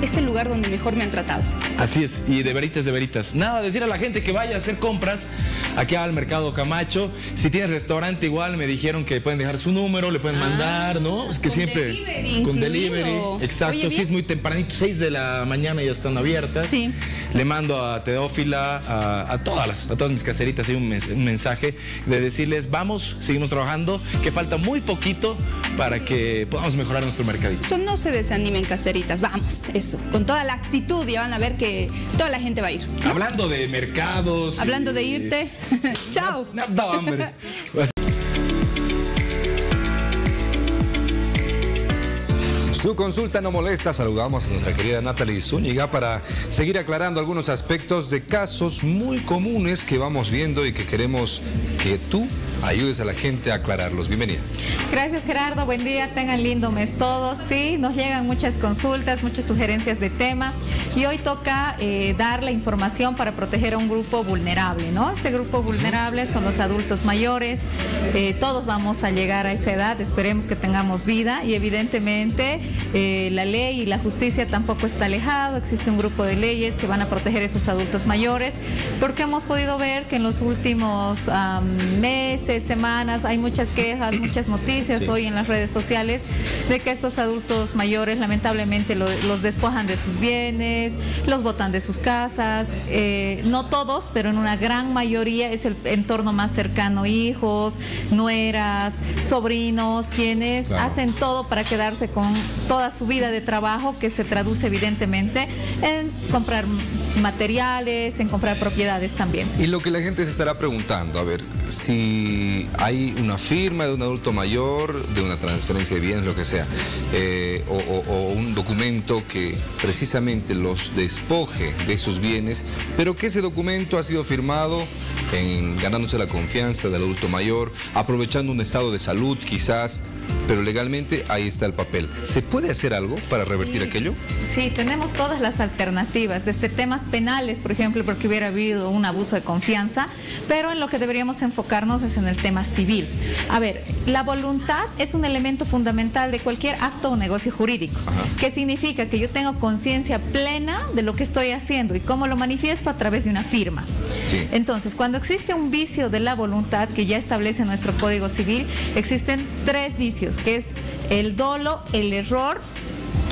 es el lugar donde mejor me han tratado. Así es, y de veritas, de veritas. Nada, decir a la gente que vaya a hacer compras aquí al Mercado Camacho. Si tienes restaurante, igual me dijeron que pueden dejar su número, le pueden mandar, ¿no? Es que Ah, con siempre. delivery con incluido. delivery. Exacto, Oye, sí es muy tempranito, 6 de la mañana ya están abiertas. Sí. Le mando a Teófila, a, a todas las, a todas mis caseritas un, mes- un mensaje de decirles, vamos, seguimos trabajando, que falta muy poquito para que podamos mejorar nuestro mercadito. Eso no se desanimen, caseritas, vamos, eso. Con toda la actitud ya van a ver que toda la gente va a ir. Hablando de mercados. y- Hablando de irte, chao. No, no, hombre. Su consulta no molesta. Saludamos a nuestra querida Natalie Zúñiga para seguir aclarando algunos aspectos de casos muy comunes que vamos viendo y que queremos que tú ayudes a la gente a aclararlos. Bienvenida. Gracias Gerardo, buen día, tengan lindo mes todos. Sí, nos llegan muchas consultas, muchas sugerencias de tema y hoy toca eh, dar la información para proteger a un grupo vulnerable, ¿no? Este grupo vulnerable son los adultos mayores, eh, todos vamos a llegar a esa edad, esperemos que tengamos vida y evidentemente eh, la ley y la justicia tampoco está alejado, existe un grupo de leyes que van a proteger a estos adultos mayores porque hemos podido ver que en los últimos meses, semanas hay muchas quejas, muchas noticias Sí. hoy en las redes sociales de que estos adultos mayores lamentablemente lo- los despojan de sus bienes, los botan de sus casas, eh, no todos, pero en una gran mayoría es el entorno más cercano, hijos, nueras, sobrinos, quienes Claro. hacen todo para quedarse con toda su vida de trabajo que se traduce evidentemente en comprar materiales, en comprar propiedades también. Y lo que la gente se estará preguntando, a ver, si hay una firma de un adulto mayor, de una transferencia de bienes, lo que sea, eh, o, un documento que precisamente los despoje de esos bienes, pero que ese documento ha sido firmado en ganándose la confianza del adulto mayor, aprovechando un estado de salud quizás, pero legalmente ahí está el papel. ¿Se puede hacer algo para revertir aquello? Sí, tenemos todas las alternativas, desde temas penales, por ejemplo, porque hubiera habido un abuso de confianza, pero en lo que deberíamos enfocarnos es en el tema civil. A ver, la voluntad es un elemento fundamental de cualquier acto o negocio jurídico, que significa que yo tengo conciencia plena de lo que estoy haciendo y cómo lo manifiesto a través de una firma. Entonces, cuando existe un vicio de la voluntad que ya establece nuestro Código Civil, existen tres vicios, que es el dolo, el error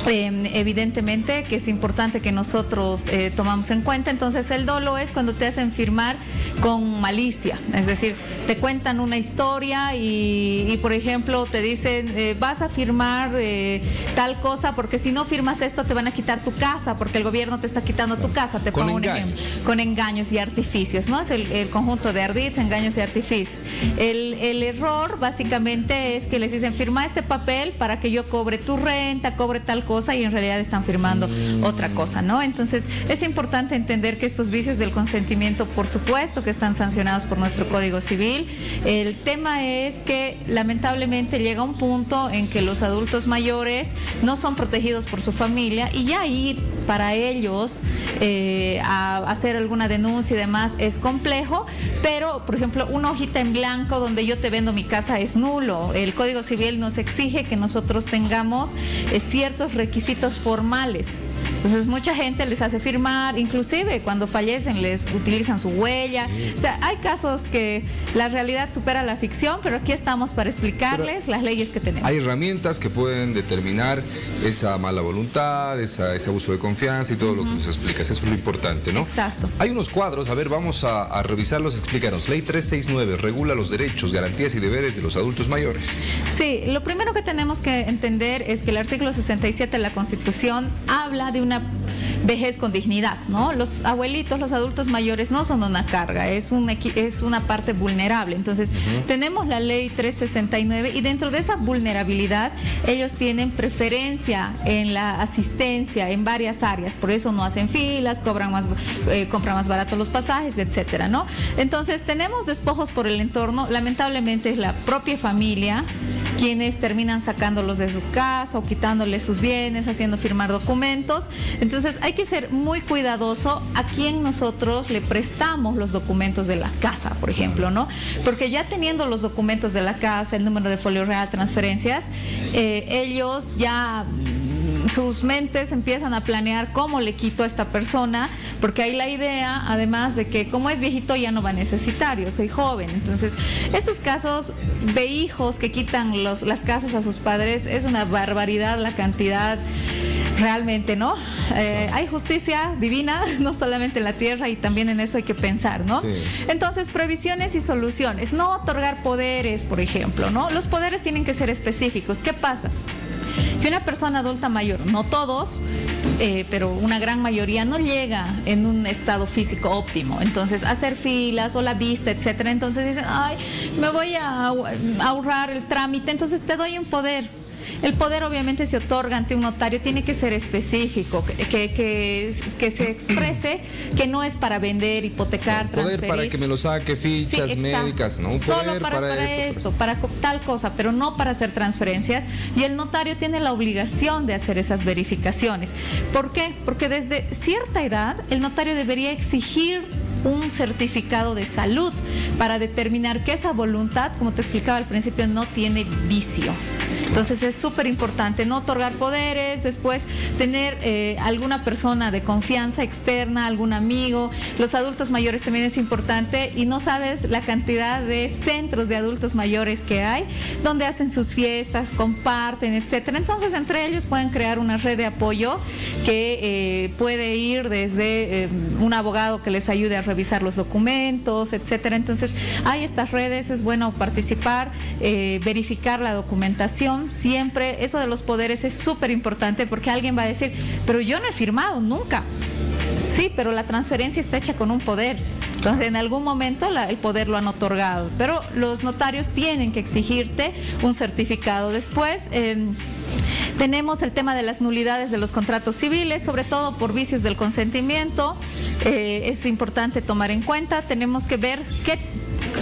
eh, evidentemente que es importante que nosotros eh, tomamos en cuenta. Entonces el dolo es cuando te hacen firmar con malicia, es decir, te cuentan una historia y, y, por ejemplo te dicen eh, vas a firmar eh, tal cosa porque si no firmas esto te van a quitar tu casa porque el gobierno te está quitando tu casa. Te pongo un ejemplo. Con engaños y artificios, ¿no? Es el, el conjunto de ardits, engaños y artificios. El, el error básicamente es que les dicen firma este papel para que yo cobre tu renta, cobre tal cosa cosa y en realidad están firmando Mm. otra cosa, ¿no? Entonces es importante entender que estos vicios del consentimiento, por supuesto que están sancionados por nuestro Código Civil. El tema es que lamentablemente llega un punto en que los adultos mayores no son protegidos por su familia y ya ir para ellos eh, a hacer alguna denuncia y demás es complejo, pero por ejemplo una hojita en blanco donde yo te vendo mi casa es nulo. El Código Civil nos exige que nosotros tengamos eh, ciertos requisitos formales. Entonces mucha gente les hace firmar, inclusive cuando fallecen les utilizan su huella. O sea, hay casos que la realidad supera la ficción, pero aquí estamos para explicarles las leyes que tenemos. Hay herramientas que pueden determinar esa mala voluntad, esa- ese abuso de confianza y todo lo que nos explicas. Eso es lo importante, ¿no? Exacto. Hay unos cuadros, a ver, vamos a, a revisarlos, explícanos. Ley 369 regula los derechos, garantías y deberes de los adultos mayores. Sí, lo primero que tenemos que entender es que el artículo 67 de la Constitución habla de una vejez con dignidad, ¿no? Los abuelitos, los adultos mayores no son una carga, es, un, es una parte vulnerable. Entonces, tenemos la ley 369 y dentro de esa vulnerabilidad ellos tienen preferencia en la asistencia en varias áreas, por eso no hacen filas, cobran más, eh, compran más barato los pasajes, etcétera, ¿no? Entonces, tenemos despojos por el entorno, lamentablemente es la propia familia quienes terminan sacándolos de su casa o quitándoles sus bienes, haciendo firmar documentos. Entonces hay que ser muy cuidadoso a quien nosotros le prestamos los documentos de la casa, por ejemplo, ¿no? Porque ya teniendo los documentos de la casa, el número de folio real, transferencias, eh, ellos ya sus mentes empiezan a planear cómo le quito a esta persona, porque hay la idea, además de que como es viejito ya no va a necesitar, yo soy joven. Entonces, estos casos de hijos que quitan los, las casas a sus padres es una barbaridad la cantidad. Realmente, ¿no? Eh, hay justicia divina, no solamente en la tierra, y también en eso hay que pensar, ¿no? Sí. Entonces, previsiones y soluciones. No otorgar poderes, por ejemplo, ¿no? Los poderes tienen que ser específicos. ¿Qué pasa? Que una persona adulta mayor, no todos, eh, pero una gran mayoría no llega en un estado físico óptimo. Entonces, hacer filas o la vista, etcétera. Entonces dicen, ay, me voy a ahorrar el trámite, entonces te doy un poder. El poder obviamente se otorga ante un notario, tiene que ser específico, que, que, que- que se exprese que no es para vender, hipotecar, Poder transferir. para que me lo saque, fichas médicas, ¿no? Un Solo poder para, para esto. pues. esto, para tal cosa, pero no para hacer transferencias. Y el notario tiene la obligación de hacer esas verificaciones. ¿Por qué? Porque desde cierta edad el notario debería exigir un certificado de salud para determinar que esa voluntad, como te explicaba al principio, no tiene vicio. Entonces es súper importante no otorgar poderes, después tener eh, alguna persona de confianza externa, algún amigo. Los adultos mayores también es importante y no sabes la cantidad de centros de adultos mayores que hay, donde hacen sus fiestas, comparten, etcétera. Entonces entre ellos pueden crear una red de apoyo que eh, puede ir desde eh, un abogado que les ayude a revisar los documentos, etcétera. Entonces hay estas redes, es bueno participar, verificar la documentación siempre. Eso de los poderes es súper importante porque alguien va a decir, pero yo no he firmado nunca. Sí, pero la transferencia está hecha con un poder. Entonces, en algún momento el poder lo han otorgado, pero los notarios tienen que exigirte un certificado. Después, eh, tenemos el tema de las nulidades de los contratos civiles, sobre todo por vicios del consentimiento. Eh, es importante tomar en cuenta. Tenemos que ver qué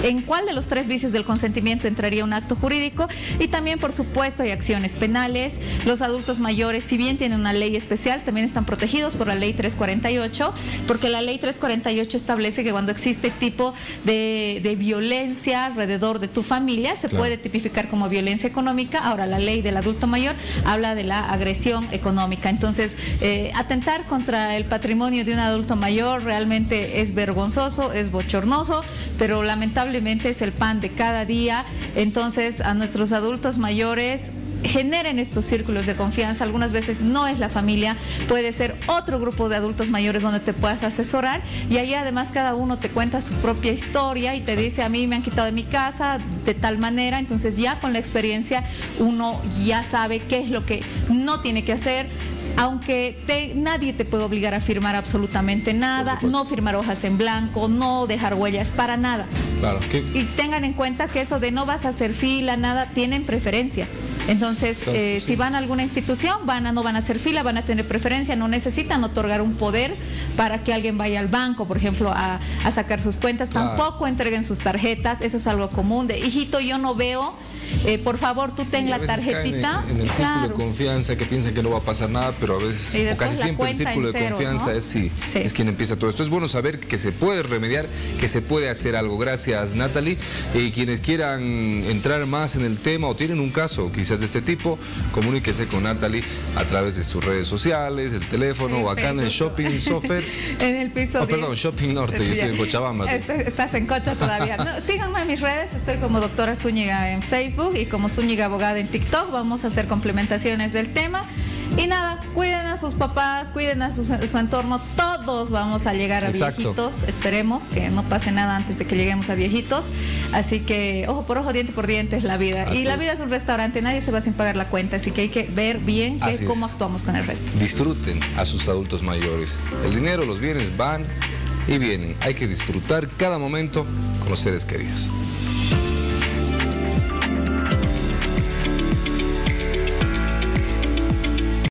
en cuál de los tres vicios del consentimiento entraría un acto jurídico y también por supuesto hay acciones penales. Los adultos mayores, si bien tienen una ley especial, también están protegidos por la ley 348, porque la ley 348 establece que cuando existe tipo de, de violencia alrededor de tu familia, se Claro. puede tipificar como violencia económica. Ahora la ley del adulto mayor habla de la agresión económica. Entonces, eh, atentar contra el patrimonio de un adulto mayor realmente es vergonzoso, es bochornoso, pero lamentablemente es el pan de cada día. Entonces, a nuestros adultos mayores generen estos círculos de confianza. Algunas veces no es la familia, puede ser otro grupo de adultos mayores donde te puedas asesorar y ahí además cada uno te cuenta su propia historia y te dice a mí me han quitado de mi casa de tal manera, entonces ya con la experiencia uno ya sabe qué es lo que no tiene que hacer. Aunque te- nadie te puede obligar a firmar absolutamente nada, no firmar hojas en blanco, no dejar huellas, para nada. Claro, Y tengan en cuenta que eso de no vas a hacer fila, nada, tienen preferencia. Entonces, eh, si van a alguna institución, van a, no van a hacer fila, van a tener preferencia, no necesitan otorgar un poder para que alguien vaya al banco, por ejemplo, a, a sacar sus cuentas. Claro. Tampoco entreguen sus tarjetas, eso es algo común. De hijito, yo no veo, eh, por favor, tú ten Sí, la tarjetita. En, en el círculo de confianza que piensan que no va a pasar nada, pero a veces, o casi siempre el círculo de confianza ¿no? es sí, Sí. es quien empieza todo esto. Es bueno saber que se puede remediar, que se puede hacer algo. Gracias, Natalie. Y quienes quieran entrar más en el tema o tienen un caso quizás de este tipo, comuníquese con Natalie a través de sus redes sociales, el teléfono o acá en el Shopping Sofer. En el piso Oh, perdón, 10. Shopping Norte, yo estoy en Cochabamba. Este- Estás en Cocha todavía. No, síganme en mis redes, estoy como doctora Zúñiga en Facebook y como Zúñiga Abogada en TikTok. Vamos a hacer complementaciones del tema. Y nada, cuiden a sus papás, cuiden a su, su entorno. Todos vamos a llegar a Exacto. viejitos. Esperemos que no pase nada antes de que lleguemos a viejitos. Así que ojo por ojo, diente por diente es la vida. Así y la es. vida es un restaurante, nadie se va sin pagar la cuenta. Así que hay que ver bien que- Así es. cómo actuamos con el resto. Disfruten a sus adultos mayores. El dinero, los bienes van y vienen. Hay que disfrutar cada momento con los seres queridos.